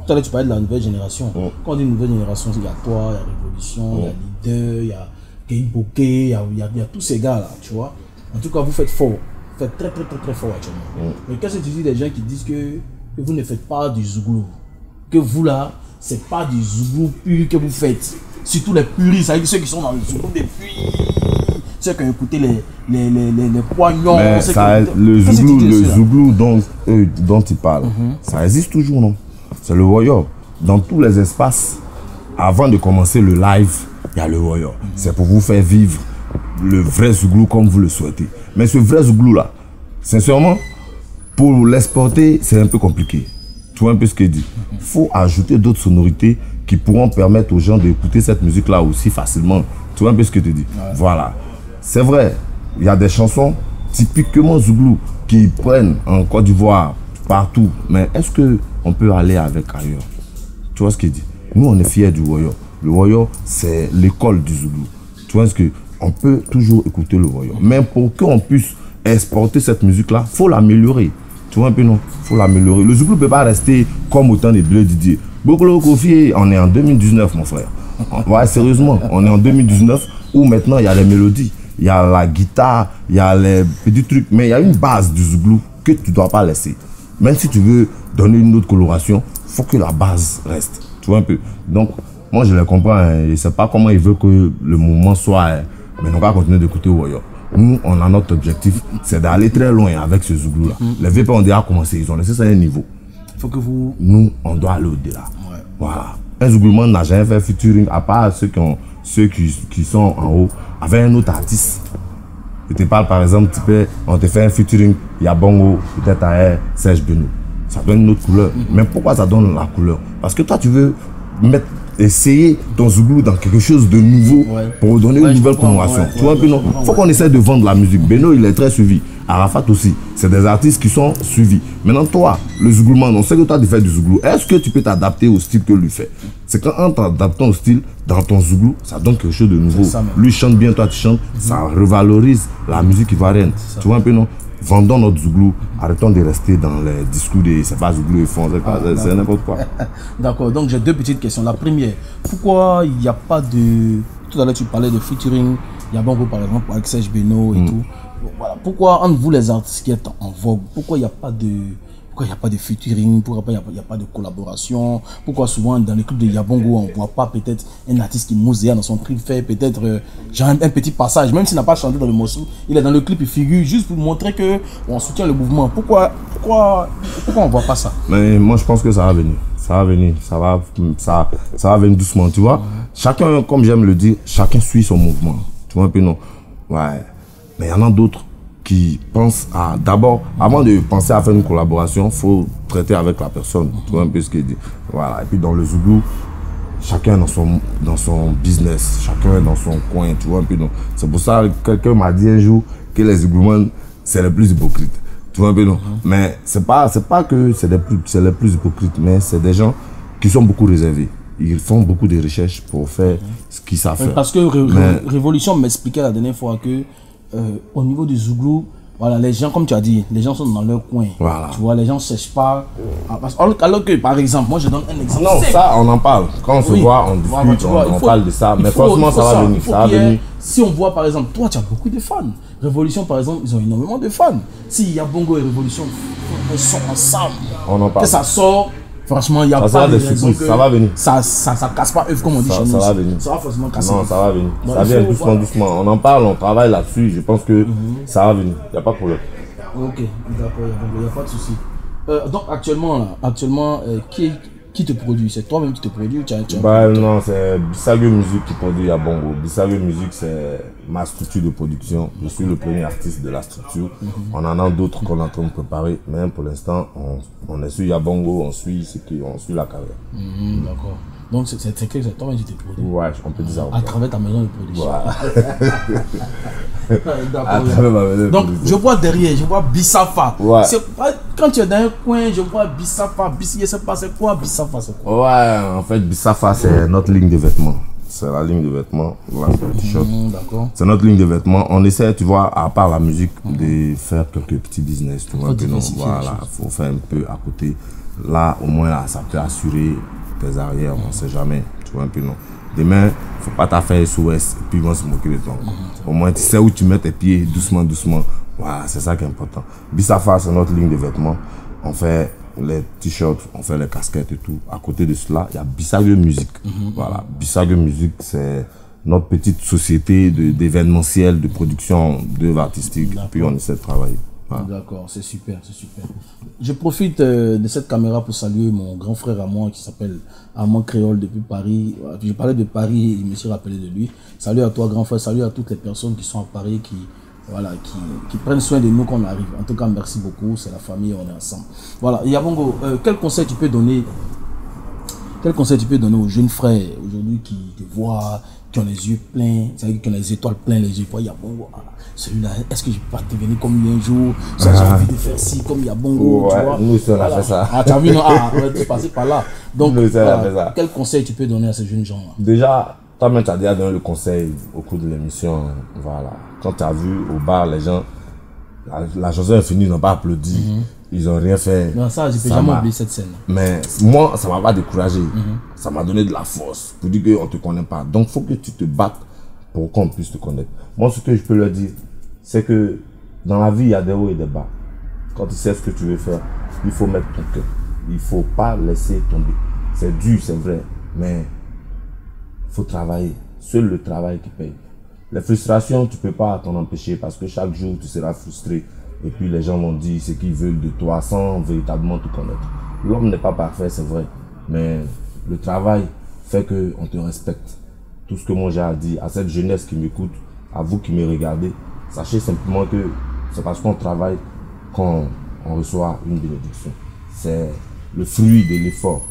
Tout à l'heure, tu parlais de la nouvelle génération. Mm. Quand on dit nouvelle génération, il y a toi, il y a Révolution, il y a Leader, il y a Kei Bokeh, il y a, il y a- il y a tous ces gars-là, tu vois. En tout cas, vous faites fort. Vous faites très, très, très, très fort actuellement. Mais qu'est-ce que tu dis des gens qui disent que, que vous ne faites pas du Zouglou Que vous, là, c'est pas du Zouglou pur que vous faites. Surtout les puristes, c'est-à-dire ceux qui sont dans le Zouglou depuis. Ceux qui ont écouté les, les, les, les, les poignons. Mais ça, ont- le zouglou, le zouglou dont, eux, dont il parle, ça existe toujours, non? C'est le warrior. Dans tous les espaces, avant de commencer le live, il y a le warrior. C'est pour vous faire vivre le vrai zouglou comme vous le souhaitez. Mais ce vrai zouglou là, sincèrement, pour l'exporter, c'est un peu compliqué. Tu vois un peu ce qu'il dit. Il faut ajouter d'autres sonorités qui pourront permettre aux gens d'écouter cette musique-là aussi facilement. Tu vois un peu ce que tu dis. Voilà. C'est vrai, il y a des chansons typiquement Zouglou qui prennent en Côte d'Ivoire, partout. Mais est-ce que on peut aller avec ailleurs? Tu vois ce qu'il dit Nous, on est fiers du Warrior. Le Warrior, c'est l'école du Zoulou. Tu vois ce que On peut toujours écouter le Warrior. Mais pour qu'on puisse exporter cette musique-là, faut l'améliorer. Tu vois un peu, non? Faut l'améliorer. Le Zoulou ne peut pas rester comme autant de Bleu Didier. Bokolo Kofi, on est en 2019, mon frère. Ouais, sérieusement, on est en 2019 où maintenant il y a les mélodies, il y a la guitare, il y a les petits trucs, mais il y a une base du Zouglou que tu ne dois pas laisser. Même si tu veux donner une autre coloration, faut que la base reste. Tu vois un peu? Donc, moi je les comprends. Hein. Je ne sais pas comment ils veulent que le mouvement soit. hein. Mais on va continuer d'écouter Warrior. Nous, on a notre objectif, c'est d'aller très loin avec ce Zouglou-là. Les VP ont déjà commencé, ils ont laissé ça à un niveau. Il faut que vous. Nous, on doit aller au-delà. Ouais. Voilà. Un Zouglouman n'a jamais fait featuring, à part ceux qui, ont, ceux qui, qui sont en haut, avec un autre artiste. Je te parle par exemple, tu peux, on te fait un featuring, il y a Bongo, peut-être à Serge Benoît. Ça donne une autre couleur. Mais pourquoi ça donne la couleur? Parce que toi, tu veux mettre, essayer ton Zouglou dans quelque chose de nouveau Ouais. pour donner Ouais, une nouvelle ouais, tu vois un peu, non? comprends, faut qu'on essaie de vendre la musique. Beno, il est très suivi. Arafat aussi. C'est des artistes qui sont suivis. Maintenant, toi, le Zouglouman, on sait que toi, tu fais du Zouglou. Est-ce que tu peux t'adapter au style que lui fait? C'est quand on adapte ton style dans ton zoulou, ça donne quelque chose de nouveau. ça. Lui chante bien, toi tu chantes, ça revalorise la musique ivoirienne. Tu vois un peu, non? Vendons notre zouglou, arrêtons de rester dans les discours de c'est pas zouglou et fond, c'est n'importe quoi. D'accord, donc j'ai deux petites questions. La première, pourquoi il n'y a pas de. Tout à l'heure, tu parlais de featuring. Il y a beaucoup, par exemple, avec Serge Beno et tout. Donc, Voilà. Pourquoi, entre vous, les artistes qui êtes en vogue, pourquoi il n'y a pas de. Pourquoi il n'y a pas de featuring? Pourquoi il n'y a, pas- de collaboration? Pourquoi souvent dans les clips de Yabongo, on ne voit pas peut-être un artiste qui mosea dans son clip fait peut-être euh, un petit passage, même s'il n'a pas chanté dans le morceau, il est dans le clip, il figure juste pour montrer que on soutient le mouvement. Pourquoi, pourquoi, pourquoi on ne voit pas ça? Mais moi, je pense que ça va venir. Ça va venir. Ça va, ça, ça va venir doucement, tu vois. Chacun, comme j'aime le dire, chacun suit son mouvement. Tu vois un peu, non? Ouais. Mais il y en a d'autres qui pensent à. D'abord, avant de penser à faire une collaboration, il faut traiter avec la personne. Tu vois un peu ce qu'il dit. Voilà. Et puis dans le Zougou, chacun dans son, dans son business, chacun dans son coin, tu vois un peu. non. C'est pour ça que quelqu'un m'a dit un jour que les Zougouman, c'est les plus hypocrites. Tu vois un peu, non Mais c'est pas, c'est pas que c'est les, plus, c'est les plus hypocrites, mais c'est des gens qui sont beaucoup réservés. Ils font beaucoup de recherches pour faire ce qu'ils savent faire. Parce que Ré- Ré- Mais- Révolution m'expliquait la dernière fois que euh, au niveau du Zouglou, voilà, les gens, comme tu as dit, les gens sont dans leur coin. Voilà. Tu vois, les gens ne cherchent pas. à- parce- alors, que, par exemple, moi je donne un exemple. Non, ça, on en parle. Quand on se Oui. voit, on discute, on, vois, il on faut- parle de ça. Mais faut- faut ça va venir. Ça va venir. Si on voit par exemple, toi tu as beaucoup de fans. Révolution par exemple, ils ont énormément de fans. S'il y a Bongo et Révolution, ils sont ensemble. On en parle. Que ça sort, franchement, il n'y a Ça pas de ça va venir. Ça, ça, ça casse pas œuf comme on dit Ça- chez ça va venir. Ça va forcément casser. Non, ça va venir. Donc, ça vient doucement, doucement. On en parle, on travaille là-dessus. Je pense que ça va venir. Il n'y a pas de problème. Ok, d'accord, il n'y a pas de souci. Euh, donc actuellement, là, actuellement euh, qui, qui te produit? C'est toi-même qui te produit ou tu as, tu as- Bah non, c'est Bissagio Music qui produit à Bongo. Bissagio Music, c'est ma structure de production. Je suis le premier artiste de la structure. On en a d'autres qu'on est en train de préparer. Mais pour l'instant, on, on est sur Yabongo, on suit, on suit la carrière. Mhm, D'accord. Donc c'est que c'est toi-même qui te produis. Ouais, on peut dire ça. À travers ta maison de production. De Donc je vois derrière, je vois Bissafa. Ouais. Pas- Quand tu es dans un coin, je vois Bissafa. Bis, je sais pas c'est quoi? Bissafa, c'est quoi? Ouais, en fait, Bissafa, c'est notre ligne de vêtements. C'est la ligne de vêtements. Voilà, c'est notre ligne de vêtements. On essaie, tu vois, à part la musique, de faire quelques petits business. Tu vois, un peu, non, voilà, faut faire un peu à côté. Là, au moins, là, ça peut assurer tes arrières. On sait jamais. Tu vois, un peu, non. Demain, faut pas t'affaire SOS et puis ils vont se moquer de toi. Au moins, tu sais où tu mets tes pieds, doucement, doucement. Voilà, c'est ça qui est important. Bissafa, c'est notre ligne de vêtements. On fait les t-shirts, on fait les casquettes et tout. À côté de cela, il y a Bissagio Music. Voilà, Bissagio Music, c'est notre petite société de- d'événementiel, de, production d'œuvres artistiques. Puis on essaie de travailler. D'accord, c'est super, c'est super. Je profite euh, de cette caméra pour saluer mon grand frère à moi qui s'appelle Armand Créole depuis Paris. Je parlais de Paris je me suis rappelé de lui. Salut à toi, grand frère, salut à toutes les personnes qui sont à Paris, qui, voilà, qui, qui prennent soin de nous quand on arrive. En tout cas, merci beaucoup, c'est la famille, on est ensemble. Voilà, Yabongo, euh, quel conseil tu peux donner quel conseil tu peux donner aux jeunes frères aujourd'hui qui te voient, qui ont les yeux pleins, qui ont les étoiles pleins, les yeux, il y celui-là, est-ce que je peux pas devenir comme lui un jour? Ça, J'ai envie de faire ci, comme il y a bon, Ouais, tu vois. nous on a fait ça. Ah, tu as vu, non? Ah, est tous passés par là. Donc, Nous quel conseil tu peux donner à ces jeunes gens-là Déjà, toi-même, tu as déjà donné le conseil au cours de l'émission. Voilà. Quand tu as vu au bar, les gens, la, la chanson est finie, ils n'ont pas applaudi. Ils n'ont rien fait. Non, ça, je peux Ça jamais m'a- oublier cette scène. Mais moi, ça m'a pas découragé. Ça m'a donné de la force pour dire qu'on ne te connaît pas. Donc, faut que tu te battes pour qu'on puisse te connaître. Moi, ce que je peux leur dire, c'est que dans la vie, il y a des hauts et des bas. Quand tu sais ce que tu veux faire, il faut mettre ton cœur. Il faut pas laisser tomber. C'est dur, c'est vrai, mais il faut travailler. Seul le travail qui paye. Les frustrations, tu peux pas t'en empêcher parce que chaque jour, tu seras frustré. Et puis les gens vont dire ce qu'ils veulent de toi sans véritablement te connaître. L'homme n'est pas parfait, c'est vrai. Mais le travail fait qu'on te respecte. Tout ce que moi j'ai à dire à cette jeunesse qui m'écoute, à vous qui me regardez, sachez simplement que c'est parce qu'on travaille qu'on on reçoit une bénédiction. C'est le fruit de l'effort.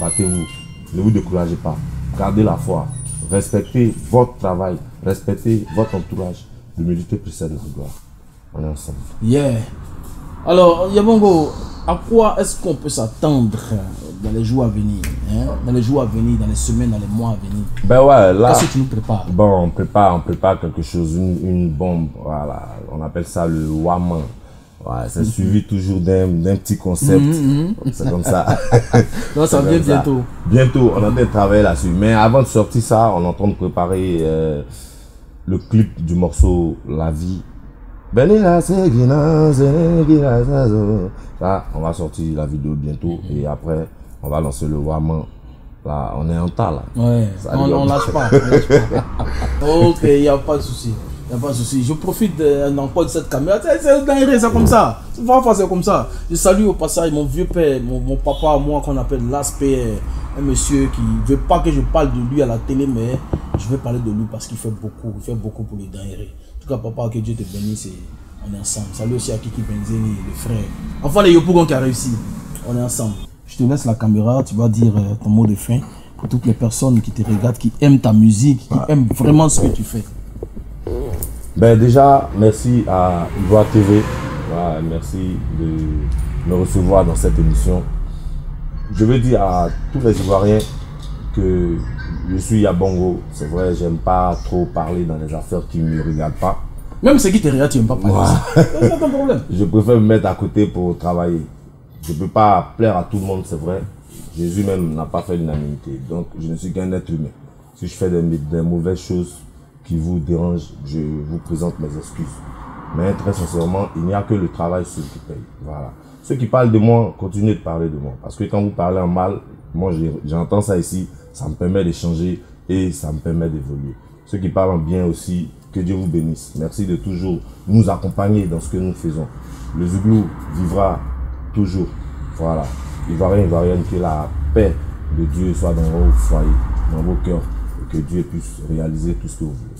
Battez-vous. Ne vous découragez pas. Gardez la foi. Respectez votre travail. Respectez votre entourage. L'humilité précède la gloire. On est ensemble. Yeah. Alors, Yabongo, à quoi est-ce qu'on peut s'attendre? Dans les jours à venir hein? Dans les jours à venir, dans les semaines, dans les mois à venir Ben ouais, là. Qu'est-ce que tu nous prépares? Bon, on prépare, on prépare quelque chose, une, une bombe, voilà. On appelle ça le Waman. Ouais, c'est suivi toujours d'un petit concept. C'est comme ça. Non, ça vient ça. bientôt. Bientôt, on est en train de travailler là-dessus. Mais avant de sortir ça, on est en train de préparer euh, le clip du morceau La vie. Ça, on va sortir la vidéo bientôt. Et après, on va lancer le Waman. Là, on est en tas là. Ouais, Ça on, on lâche pas. on lâche pas. ok, il n'y a pas de souci. Il a pas de souci. Je profite de- encore de cette caméra. C'est dingue, c'est comme ça. C'est vraiment c'est comme ça. Je salue au passage mon vieux père, mon, mon papa, moi, qu'on appelle l'aspect, un monsieur qui ne veut pas que je parle de lui à la télé, mais je vais parler de lui parce qu'il fait beaucoup. Il fait beaucoup pour les dingueries. En tout cas, papa, que Dieu te bénisse. et On est ensemble. Salut aussi à Kiki Benzeni, le frère. Enfin, les Yopougon qui a réussi. On est ensemble. Je te laisse la caméra. Tu vas dire euh, ton mot de fin pour toutes les personnes qui te regardent, qui aiment ta musique, qui aiment vraiment ce que tu fais. Ben déjà, merci à Ivoire TV. Voilà, merci de me recevoir dans cette émission. Je veux dire à tous les Ivoiriens que je suis Yabongo. C'est vrai, j'aime pas trop parler dans les affaires qui ne me regardent pas. Même ceux qui te regardent, tu n'aimes pas parler. Ouais. C'est pas ton problème. Je préfère me mettre à côté pour travailler. Je ne peux pas plaire à tout le monde, c'est vrai. Jésus même n'a pas fait l'unanimité. Donc, je ne suis qu'un être humain. Si je fais des, des mauvaises choses qui vous dérangent, je vous présente mes excuses. Mais très sincèrement, il n'y a que le travail seul qui paye. Voilà. Ceux qui parlent de moi, continuez de parler de moi. Parce que quand vous parlez en mal, moi j'entends ça ici, ça me permet d'échanger et ça me permet d'évoluer. Ceux qui parlent en bien aussi, que Dieu vous bénisse. Merci de toujours nous accompagner dans ce que nous faisons. Le Zouglou vivra toujours. Voilà. Ivoirien, Ivoirienne, que la paix de Dieu soit dans vos foyers, dans vos cœurs, et que Dieu puisse réaliser tout ce que vous voulez.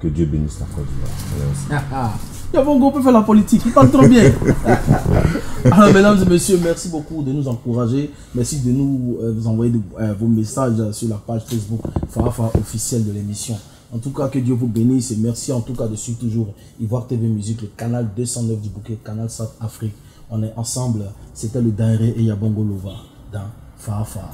Que Dieu bénisse la Côte d'Ivoire. Merci. Il y a bon peut faire la politique, il parle trop bien. Alors, mesdames et messieurs, merci beaucoup de nous encourager. Merci de nous euh, vous envoyer de- euh, vos messages sur la page Facebook Farafa officielle de l'émission. En tout cas, que Dieu vous bénisse et merci en tout cas de suivre toujours Ivoire TV Musique, le canal 209 du bouquet, canal South Afrique. On est ensemble. C'était le Dairé et Yabongo Lova dans Farafa.